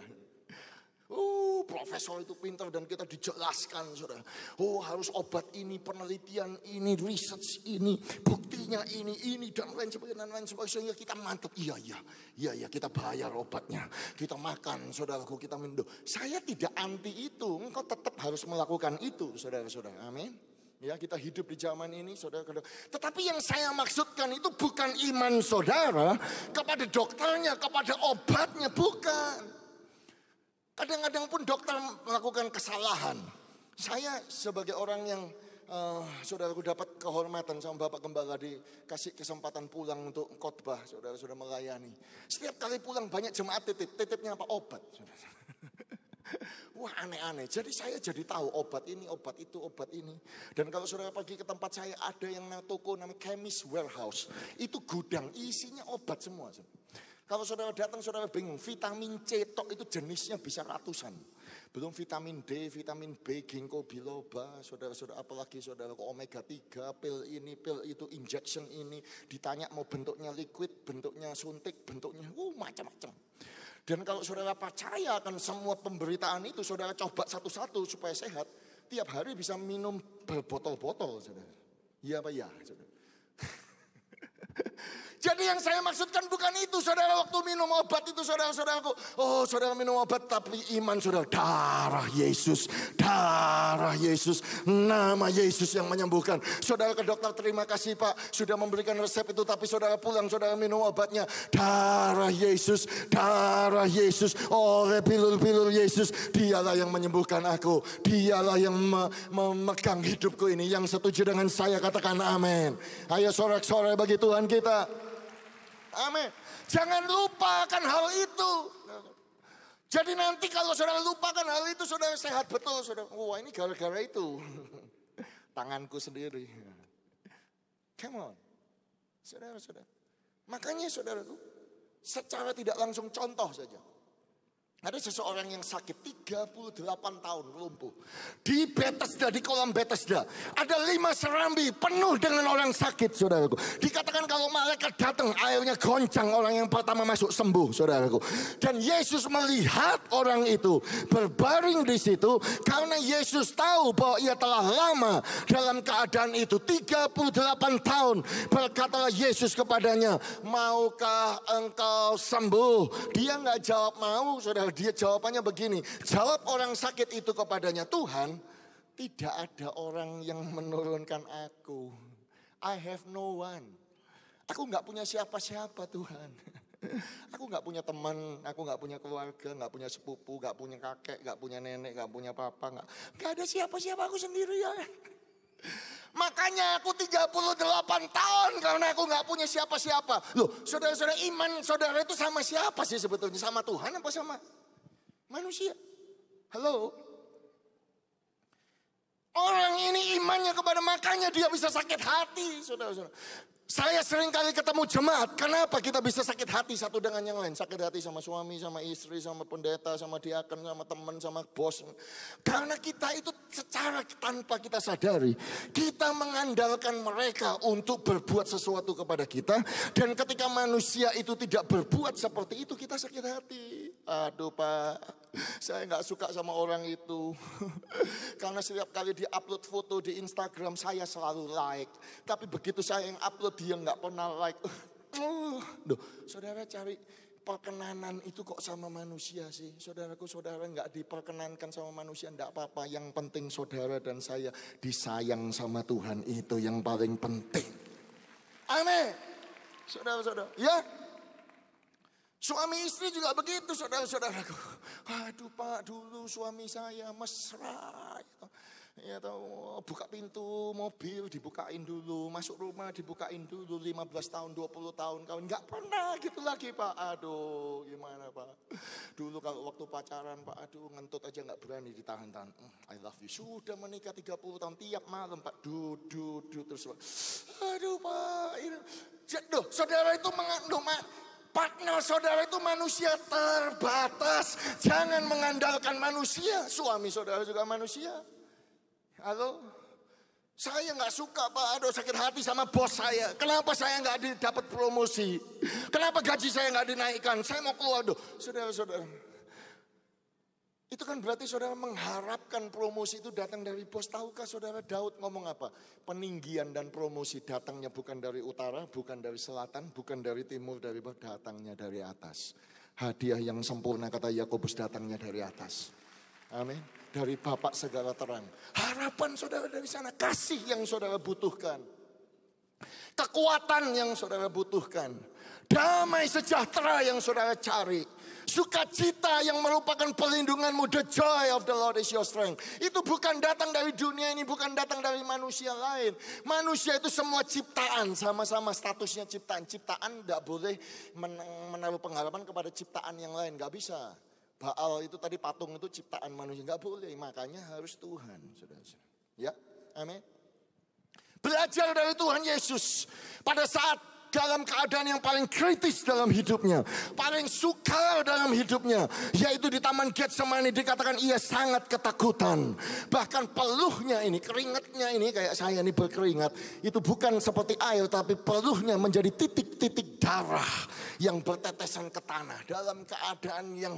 Oh, profesor itu pintar dan kita dijelaskan, saudara. Oh, harus obat ini, penelitian ini, research ini, buktinya ini, ini dan lain sebagainya, dan lain sebagainya. Kita mantap, iya, iya, iya, iya, kita bayar obatnya, kita makan, saudaraku, kita minum. Saya tidak anti itu, engkau tetap harus melakukan itu, saudara-saudara. Amin. Ya kita hidup di zaman ini saudara Tetapi yang saya maksudkan itu bukan iman saudara kepada dokternya, kepada obatnya, bukan. Kadang-kadang pun dokter melakukan kesalahan. Saya sebagai orang yang uh, saudaraku dapat kehormatan sama Bapak Gembala dikasih kesempatan pulang untuk khotbah, saudara sudah melayani. Setiap kali pulang banyak jemaat titip, titipnya apa? Obat. Wah aneh-aneh. Jadi saya jadi tahu obat ini, obat itu, obat ini. Dan kalau saudara pergi ke tempat saya ada yang toko namanya Chemist Warehouse. Itu gudang isinya obat semua. Kalau saudara datang saudara bingung, vitamin C tok itu jenisnya bisa ratusan. Belum vitamin D, vitamin B, ginkgo biloba, saudara-saudara apalagi saudara omega 3, pil ini, pil itu, injection ini. Ditanya mau bentuknya liquid, bentuknya suntik, bentuknya uh, macam-macam. Dan kalau saudara percaya akan semua pemberitaan itu, saudara coba satu-satu supaya sehat. Tiap hari bisa minum berbotol-botol, saudara. Iya apa ya, saudara? Jadi yang saya maksudkan bukan itu saudara waktu minum obat itu saudara-saudaraku. Oh saudara minum obat tapi iman saudara. Darah Yesus, darah Yesus, nama Yesus yang menyembuhkan. Saudara ke dokter terima kasih pak sudah memberikan resep itu tapi saudara pulang saudara minum obatnya. Darah Yesus, darah Yesus. Oleh pilul-pilul Yesus dialah yang menyembuhkan aku. Dialah yang memegang hidupku ini. Yang setuju dengan saya katakan amin. Ayo sorak-sorai bagi Tuhan kita. Amin. Jangan lupakan hal itu. Jadi nanti kalau saudara lupakan hal itu, saudara sehat betul. Saudara, wah ini gara-gara itu. Tanganku sendiri. Come on. Saudara-saudara. Makanya saudara secara tidak langsung contoh saja. Ada seseorang yang sakit 38 tahun lumpuh. Di Bethesda, di kolam Bethesda. Ada lima serambi penuh dengan orang sakit saudaraku. Dikatakan kalau malaikat datang airnya goncang orang yang pertama masuk sembuh saudaraku. Dan Yesus melihat orang itu berbaring di situ. Karena Yesus tahu bahwa ia telah lama dalam keadaan itu. 38 tahun berkatalah Yesus kepadanya. Maukah engkau sembuh? Dia nggak jawab mau saudara dia jawabannya begini. Jawab orang sakit itu kepadanya, Tuhan, tidak ada orang yang menurunkan aku. I have no one. Aku nggak punya siapa-siapa Tuhan. Aku nggak punya teman, aku nggak punya keluarga, nggak punya sepupu, nggak punya kakek, nggak punya nenek, nggak punya papa, nggak nggak ada siapa-siapa aku sendiri ya. Makanya aku 38 tahun karena aku nggak punya siapa-siapa. Loh, saudara-saudara iman saudara itu sama siapa sih sebetulnya? Sama Tuhan apa sama manusia. Halo? Orang ini imannya kepada makanya dia bisa sakit hati, saudara-saudara. Saya sering kali ketemu jemaat, kenapa kita bisa sakit hati satu dengan yang lain? Sakit hati sama suami, sama istri, sama pendeta, sama diaken, sama teman, sama bos. Karena kita itu secara tanpa kita sadari, kita mengandalkan mereka untuk berbuat sesuatu kepada kita. Dan ketika manusia itu tidak berbuat seperti itu, kita sakit hati. Aduh pak, saya nggak suka sama orang itu. Karena setiap kali dia upload foto di Instagram, saya selalu like. Tapi begitu saya yang upload dia nggak pernah like. Uh, duh, saudara cari perkenanan itu kok sama manusia sih. Saudaraku, saudara nggak diperkenankan sama manusia, nggak apa-apa. Yang penting saudara dan saya disayang sama Tuhan itu yang paling penting. Amin. Saudara-saudara, ya. Suami istri juga begitu saudara-saudaraku. Aduh pak, dulu suami saya mesra. Gitu. Ya tahu buka pintu mobil dibukain dulu masuk rumah dibukain dulu 15 tahun 20 tahun kawin. Nggak pernah gitu lagi pak. Aduh gimana pak? Dulu kalau waktu pacaran pak aduh ngentut aja nggak berani ditahan-tahan. Hmm, I love you. Sudah menikah 30 tahun tiap malam pak duduk duduk terus pak. Aduh pak ini Duh, saudara itu mengandung partner saudara itu manusia terbatas. Jangan mengandalkan manusia. Suami saudara juga manusia. Halo? Saya nggak suka Pak Aduh sakit hati sama bos saya. Kenapa saya nggak dapat promosi? Kenapa gaji saya nggak dinaikkan? Saya mau keluar. Saudara-saudara. Itu kan berarti saudara mengharapkan promosi itu datang dari bos. Tahukah saudara Daud ngomong apa? Peninggian dan promosi datangnya bukan dari utara, bukan dari selatan, bukan dari timur, dari bawah, datangnya dari atas. Hadiah yang sempurna kata Yakobus datangnya dari atas. Amin dari Bapak segala terang. Harapan saudara dari sana, kasih yang saudara butuhkan. Kekuatan yang saudara butuhkan. Damai sejahtera yang saudara cari. Sukacita yang merupakan perlindunganmu. The joy of the Lord is your strength. Itu bukan datang dari dunia ini, bukan datang dari manusia lain. Manusia itu semua ciptaan, sama-sama statusnya ciptaan. Ciptaan tidak boleh menaruh pengharapan kepada ciptaan yang lain, gak bisa. Baal itu tadi patung itu ciptaan manusia. Enggak boleh, makanya harus Tuhan. Saudara. Ya, amin. Belajar dari Tuhan Yesus. Pada saat dalam keadaan yang paling kritis dalam hidupnya. Paling sukar dalam hidupnya. Yaitu di Taman Getsemani dikatakan ia sangat ketakutan. Bahkan peluhnya ini, keringatnya ini kayak saya ini berkeringat. Itu bukan seperti air tapi peluhnya menjadi titik-titik darah yang bertetesan ke tanah. Dalam keadaan yang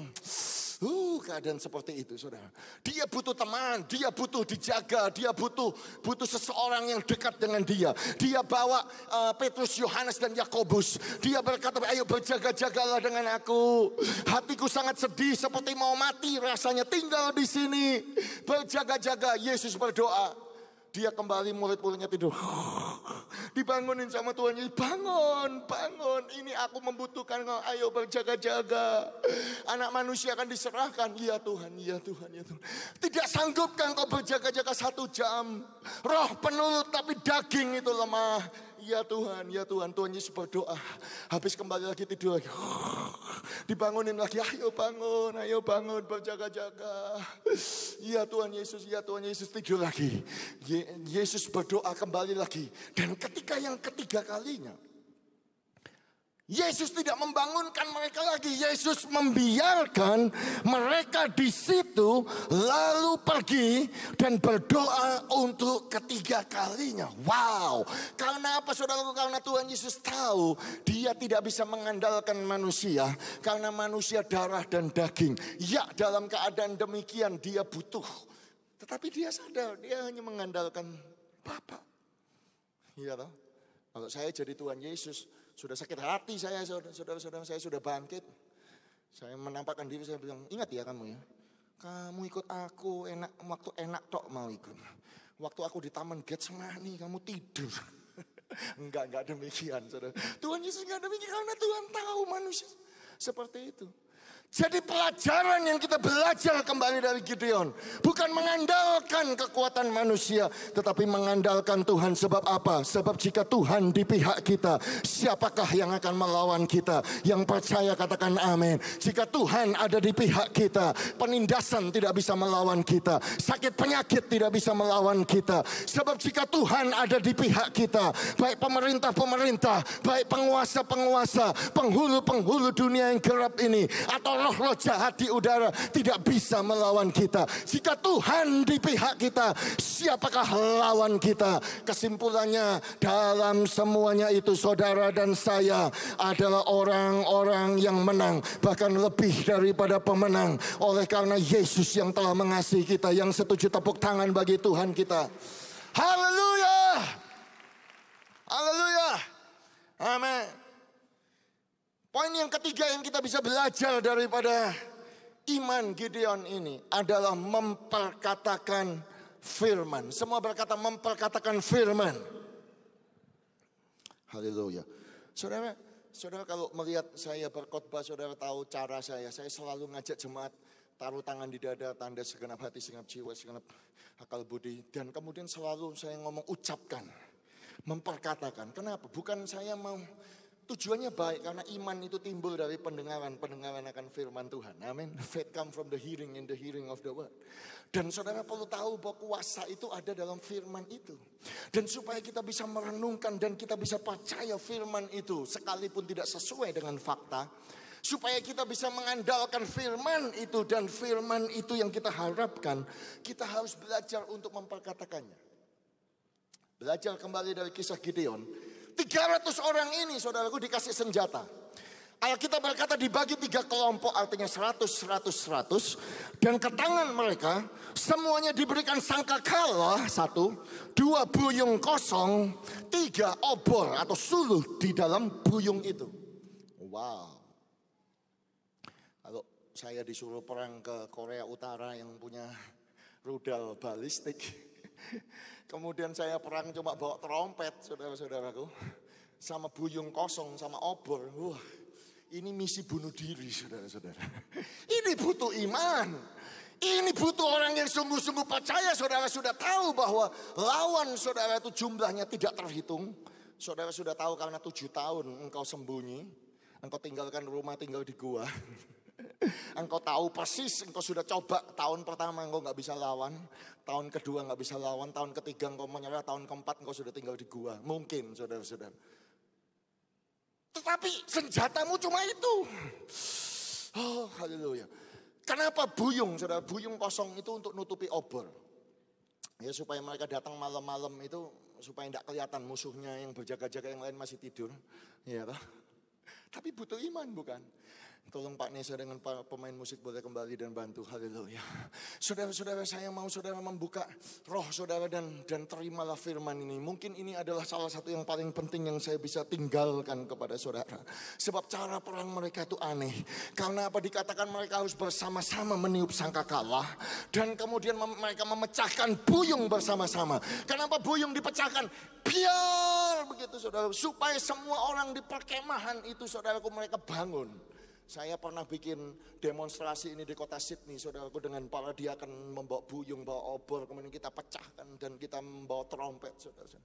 Uh, keadaan seperti itu, saudara. Dia butuh teman, dia butuh dijaga, dia butuh butuh seseorang yang dekat dengan dia. Dia bawa uh, Petrus, Yohanes dan Yakobus. Dia berkata, ayo berjaga-jagalah dengan aku. Hatiku sangat sedih seperti mau mati rasanya tinggal di sini. Berjaga-jaga, Yesus berdoa. Dia kembali murid-muridnya tidur. Dibangunin sama Yesus. Bangun, bangun. Ini aku membutuhkan. Ayo berjaga-jaga. Anak manusia akan diserahkan. Ya Tuhan, ya Tuhan, ya Tuhan. Tidak sanggupkan kau berjaga-jaga satu jam. Roh penuh tapi daging itu lemah. Ya Tuhan, ya Tuhan. Tuhan Yesus berdoa. Habis kembali lagi tidur lagi. Dibangunin lagi. Ayo bangun, ayo bangun. Berjaga-jaga. Ya Tuhan Yesus, ya Tuhan Yesus tidur lagi. Yesus berdoa kembali lagi. Dan ketika yang ketiga kalinya. Yesus tidak membangunkan mereka lagi. Yesus membiarkan mereka di situ lalu pergi dan berdoa untuk ketiga kalinya. Wow. Karena apa saudaraku? Karena Tuhan Yesus tahu dia tidak bisa mengandalkan manusia. Karena manusia darah dan daging. Ya dalam keadaan demikian dia butuh. Tetapi dia sadar dia hanya mengandalkan Bapak. Iya? Kalau saya jadi Tuhan Yesus, sudah sakit hati saya, saudara-saudara saya sudah bangkit. Saya menampakkan diri, saya bilang, ingat ya kamu ya. Kamu ikut aku, enak waktu enak tok mau ikut. Waktu aku di Taman Getsemani, kamu tidur. enggak, enggak demikian. Saudara. Tuhan Yesus enggak demikian karena Tuhan tahu manusia seperti itu. Jadi pelajaran yang kita belajar kembali dari Gideon bukan mengandalkan kekuatan manusia, tetapi mengandalkan Tuhan. Sebab apa? Sebab jika Tuhan di pihak kita, siapakah yang akan melawan kita? Yang percaya katakan amin. Jika Tuhan ada di pihak kita, penindasan tidak bisa melawan kita, sakit penyakit tidak bisa melawan kita. Sebab jika Tuhan ada di pihak kita, baik pemerintah-pemerintah, baik penguasa-penguasa, penghulu-penghulu dunia yang gelap ini atau roh-roh jahat di udara tidak bisa melawan kita. Jika Tuhan di pihak kita, siapakah lawan kita? Kesimpulannya dalam semuanya itu saudara dan saya adalah orang-orang yang menang. Bahkan lebih daripada pemenang. Oleh karena Yesus yang telah mengasihi kita. Yang setuju tepuk tangan bagi Tuhan kita. Haleluya. Haleluya. Amin. Poin yang ketiga yang kita bisa belajar daripada iman Gideon ini adalah memperkatakan firman. Semua berkata memperkatakan firman. Haleluya. Saudara, saudara kalau melihat saya berkhotbah, saudara tahu cara saya. Saya selalu ngajak jemaat taruh tangan di dada, tanda segenap hati, segenap jiwa, segenap akal budi. Dan kemudian selalu saya ngomong ucapkan, memperkatakan. Kenapa? Bukan saya mau Tujuannya baik karena iman itu timbul dari pendengaran, pendengaran akan firman Tuhan. Amin. Faith come from the hearing and the hearing of the word. Dan saudara perlu tahu bahwa kuasa itu ada dalam firman itu. Dan supaya kita bisa merenungkan dan kita bisa percaya firman itu sekalipun tidak sesuai dengan fakta. Supaya kita bisa mengandalkan firman itu dan firman itu yang kita harapkan. Kita harus belajar untuk memperkatakannya. Belajar kembali dari kisah Gideon 300 orang ini saudaraku dikasih senjata. Alkitab berkata dibagi tiga kelompok artinya 100, 100, 100. Dan ke tangan mereka semuanya diberikan sangkakala satu. Dua buyung kosong. Tiga obor atau suluh di dalam buyung itu. Wow. Kalau saya disuruh perang ke Korea Utara yang punya rudal balistik. Kemudian saya perang cuma bawa trompet, saudara-saudaraku. Sama buyung kosong, sama obor. Wah, ini misi bunuh diri, saudara-saudara. Ini butuh iman. Ini butuh orang yang sungguh-sungguh percaya. Saudara sudah tahu bahwa lawan saudara itu jumlahnya tidak terhitung. Saudara sudah tahu karena tujuh tahun engkau sembunyi. Engkau tinggalkan rumah, tinggal di gua. Engkau tahu persis, engkau sudah coba tahun pertama engkau nggak bisa lawan, tahun kedua nggak bisa lawan, tahun ketiga engkau menyerah, tahun keempat engkau sudah tinggal di gua. Mungkin saudara-saudara. Tetapi senjatamu cuma itu. Oh haleluya. Kenapa buyung saudara? Buyung kosong itu untuk nutupi obor. Ya supaya mereka datang malam-malam itu supaya tidak kelihatan musuhnya yang berjaga-jaga yang lain masih tidur. Ya Tapi butuh iman bukan? Tolong Pak Nesa dengan pemain musik boleh kembali dan bantu. Haleluya. Saudara-saudara saya mau saudara membuka roh saudara dan dan terimalah firman ini. Mungkin ini adalah salah satu yang paling penting yang saya bisa tinggalkan kepada saudara. Sebab cara perang mereka itu aneh. Karena apa dikatakan mereka harus bersama-sama meniup sangkakala. Dan kemudian mereka memecahkan buyung bersama-sama. Kenapa buyung dipecahkan? Biar begitu saudara. Supaya semua orang di perkemahan itu saudaraku mereka bangun. Saya pernah bikin demonstrasi ini di kota Sydney, saudaraku dengan para dia akan membawa buyung, bawa obor, kemudian kita pecahkan dan kita membawa trompet, saudara.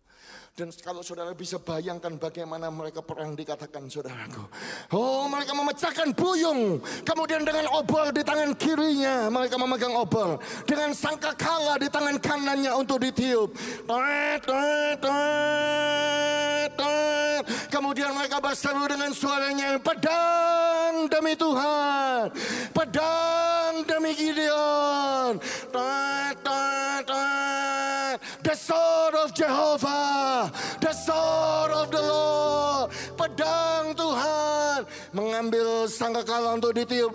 Dan kalau saudara bisa bayangkan bagaimana mereka perang dikatakan, saudaraku. Oh, mereka memecahkan buyung, kemudian dengan obor di tangan kirinya, mereka memegang obor, dengan sangka kala di tangan kanannya untuk ditiup. Kemudian mereka berseru dengan suaranya pedang demi Tuhan. Pedang demi Gideon. The sword of Jehovah. The sword of the Lord. Pedang Tuhan. Mengambil sangkakala untuk ditiup.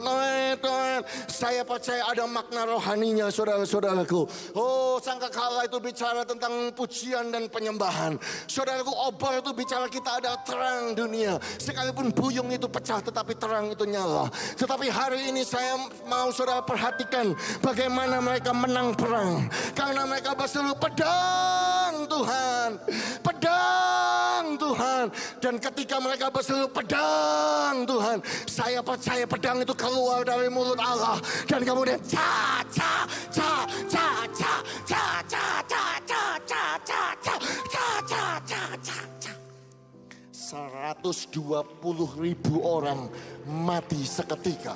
Saya percaya ada makna rohaninya saudara-saudaraku. Oh sangkakala itu bicara tentang pujian dan penyembahan. Saudaraku obor itu bicara kita ada terang dunia. Sekalipun buyung itu pecah tetapi terang itu nyala. Tetapi hari ini saya mau saudara perhatikan bagaimana mereka menang perang. Karena mereka berseru pedang Tuhan. Pedang Tuhan. Dan ketika mereka berseru pedang Tuhan. Saya percaya pedang itu keluar dari mulut Allah. Dan kemudian ca ca ca ca ca ca ca ca ca ca ca ca ca ca ca ca ca 120 ribu orang mati seketika.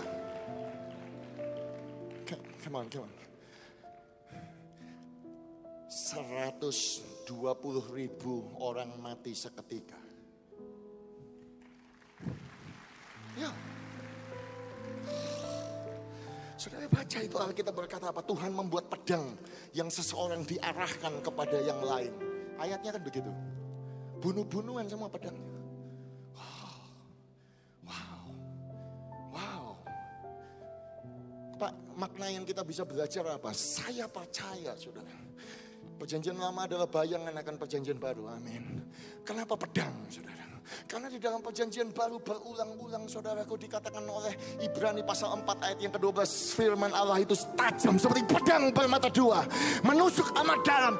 Come on, come on. 120 ribu orang mati seketika. Ya. Saudara baca itu Alkitab berkata apa? Tuhan membuat pedang yang seseorang diarahkan kepada yang lain. Ayatnya kan begitu. Bunuh-bunuhan semua pedangnya. Wow. Wow. Wow. Makna yang kita bisa belajar apa? Saya percaya, saudara. Perjanjian lama adalah bayangan akan perjanjian baru. Amin. Kenapa pedang, saudara? Karena di dalam perjanjian baru berulang-ulang saudaraku dikatakan oleh Ibrani pasal 4 ayat yang ke-12 firman Allah itu tajam seperti pedang bermata dua. Menusuk amat dalam.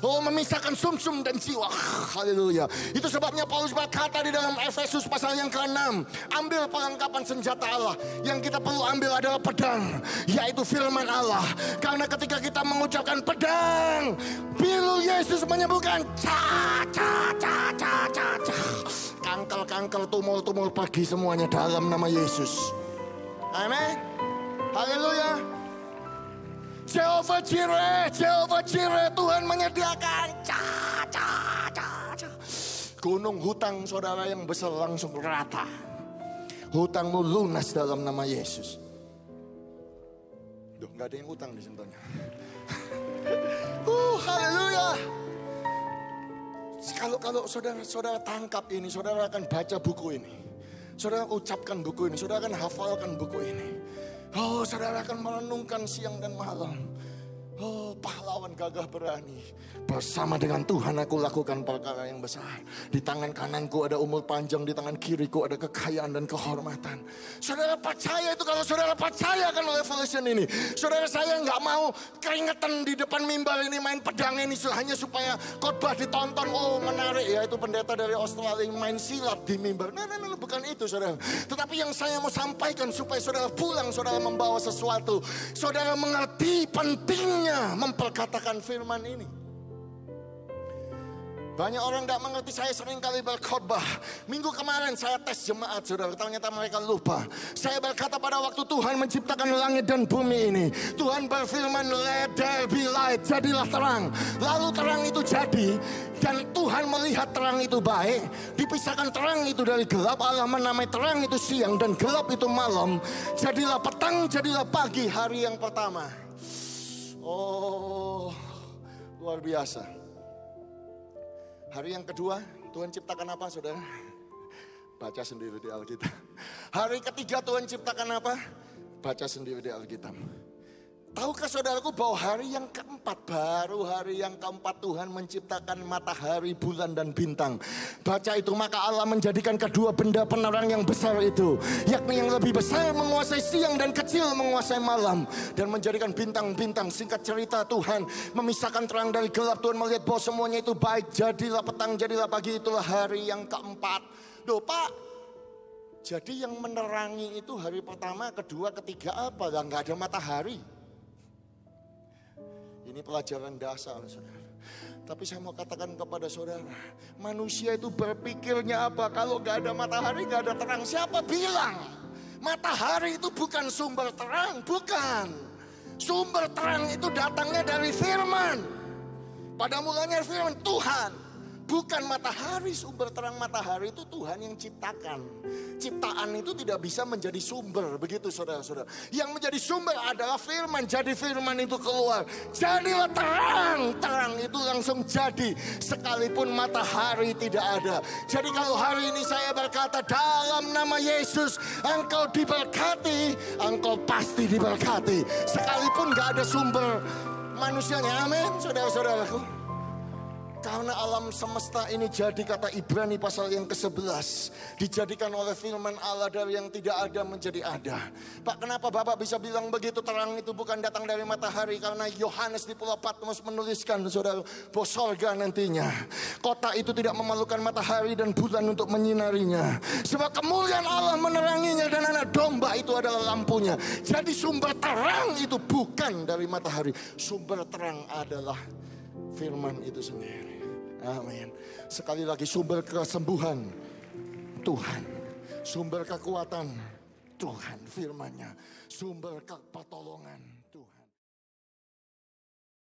Oh memisahkan sumsum -sum dan jiwa. Haleluya. Itu sebabnya Paulus berkata di dalam Efesus pasal yang ke-6. Ambil perlengkapan senjata Allah. Yang kita perlu ambil adalah pedang. Yaitu firman Allah. Karena ketika kita mengucapkan pedang. Bilu Yesus menyebutkan. Ca, ca, ca, ca, ca, ca. Kangkel-kangkel tumul-tumul pergi semuanya dalam nama Yesus. Amin. Haleluya. Jehovah Jireh, Jehovah Jireh, Tuhan menyediakan. Ca, ca, ca, ca. Gunung hutang saudara yang besar langsung rata. Hutangmu lunas dalam nama Yesus. Duh, gak ada yang hutang di sentuhnya. uh, haleluya. Kalau kalau saudara-saudara tangkap ini, saudara akan baca buku ini. Saudara ucapkan buku ini, saudara akan hafalkan buku ini. Oh, saudara akan merenungkan siang dan malam. Oh, pahlawan gagah berani. Bersama dengan Tuhan aku lakukan perkara yang besar. Di tangan kananku ada umur panjang, di tangan kiriku ada kekayaan dan kehormatan. Saudara percaya itu kalau saudara percaya kan revelation ini. Saudara saya nggak mau keringetan di depan mimbar ini main pedang ini hanya supaya khotbah ditonton. Oh menarik ya itu pendeta dari Australia main silat di mimbar. Nah, nah, nah, bukan itu saudara. Tetapi yang saya mau sampaikan supaya saudara pulang, saudara membawa sesuatu. Saudara mengerti pentingnya memperkatakan firman ini. Banyak orang tidak mengerti saya sering kali berkhotbah. Minggu kemarin saya tes jemaat saudara. Ternyata mereka lupa. Saya berkata pada waktu Tuhan menciptakan langit dan bumi ini. Tuhan berfirman let there be light. Jadilah terang. Lalu terang itu jadi. Dan Tuhan melihat terang itu baik. Dipisahkan terang itu dari gelap. Allah menamai terang itu siang dan gelap itu malam. Jadilah petang, jadilah pagi hari yang pertama. Oh, luar biasa. Hari yang kedua, Tuhan ciptakan apa saudara? Baca sendiri di Alkitab. Hari ketiga Tuhan ciptakan apa? Baca sendiri di Alkitab. Tahukah saudaraku bahwa hari yang keempat baru hari yang keempat Tuhan menciptakan matahari, bulan dan bintang. Baca itu maka Allah menjadikan kedua benda penerang yang besar itu. Yakni yang lebih besar menguasai siang dan kecil menguasai malam. Dan menjadikan bintang-bintang singkat cerita Tuhan memisahkan terang dari gelap. Tuhan melihat bahwa semuanya itu baik. Jadilah petang, jadilah pagi itulah hari yang keempat. Duh Pak, jadi yang menerangi itu hari pertama, kedua, ketiga apa? Lah nggak ada matahari. Ini pelajaran dasar, saudara. Tapi saya mau katakan kepada saudara, manusia itu berpikirnya apa? Kalau gak ada matahari, gak ada terang. Siapa bilang? Matahari itu bukan sumber terang, bukan. Sumber terang itu datangnya dari firman. Pada mulanya firman Tuhan. Bukan matahari, sumber terang matahari itu Tuhan yang ciptakan. Ciptaan itu tidak bisa menjadi sumber, begitu saudara-saudara. Yang menjadi sumber adalah firman, jadi firman itu keluar. Jadilah terang, terang itu langsung jadi. Sekalipun matahari tidak ada. Jadi kalau hari ini saya berkata dalam nama Yesus, engkau diberkati, engkau pasti diberkati. Sekalipun gak ada sumber manusianya, amin saudara-saudaraku. Karena alam semesta ini jadi kata Ibrani pasal yang ke-11. Dijadikan oleh firman Allah dari yang tidak ada menjadi ada. Pak kenapa Bapak bisa bilang begitu terang itu bukan datang dari matahari. Karena Yohanes di Pulau Patmos menuliskan saudara bahwa sorga nantinya. Kota itu tidak memerlukan matahari dan bulan untuk menyinarinya. Sebab kemuliaan Allah meneranginya dan anak domba itu adalah lampunya. Jadi sumber terang itu bukan dari matahari. Sumber terang adalah firman itu sendiri. Amin. Sekali lagi sumber kesembuhan Tuhan. Sumber kekuatan Tuhan firmannya. Sumber pertolongan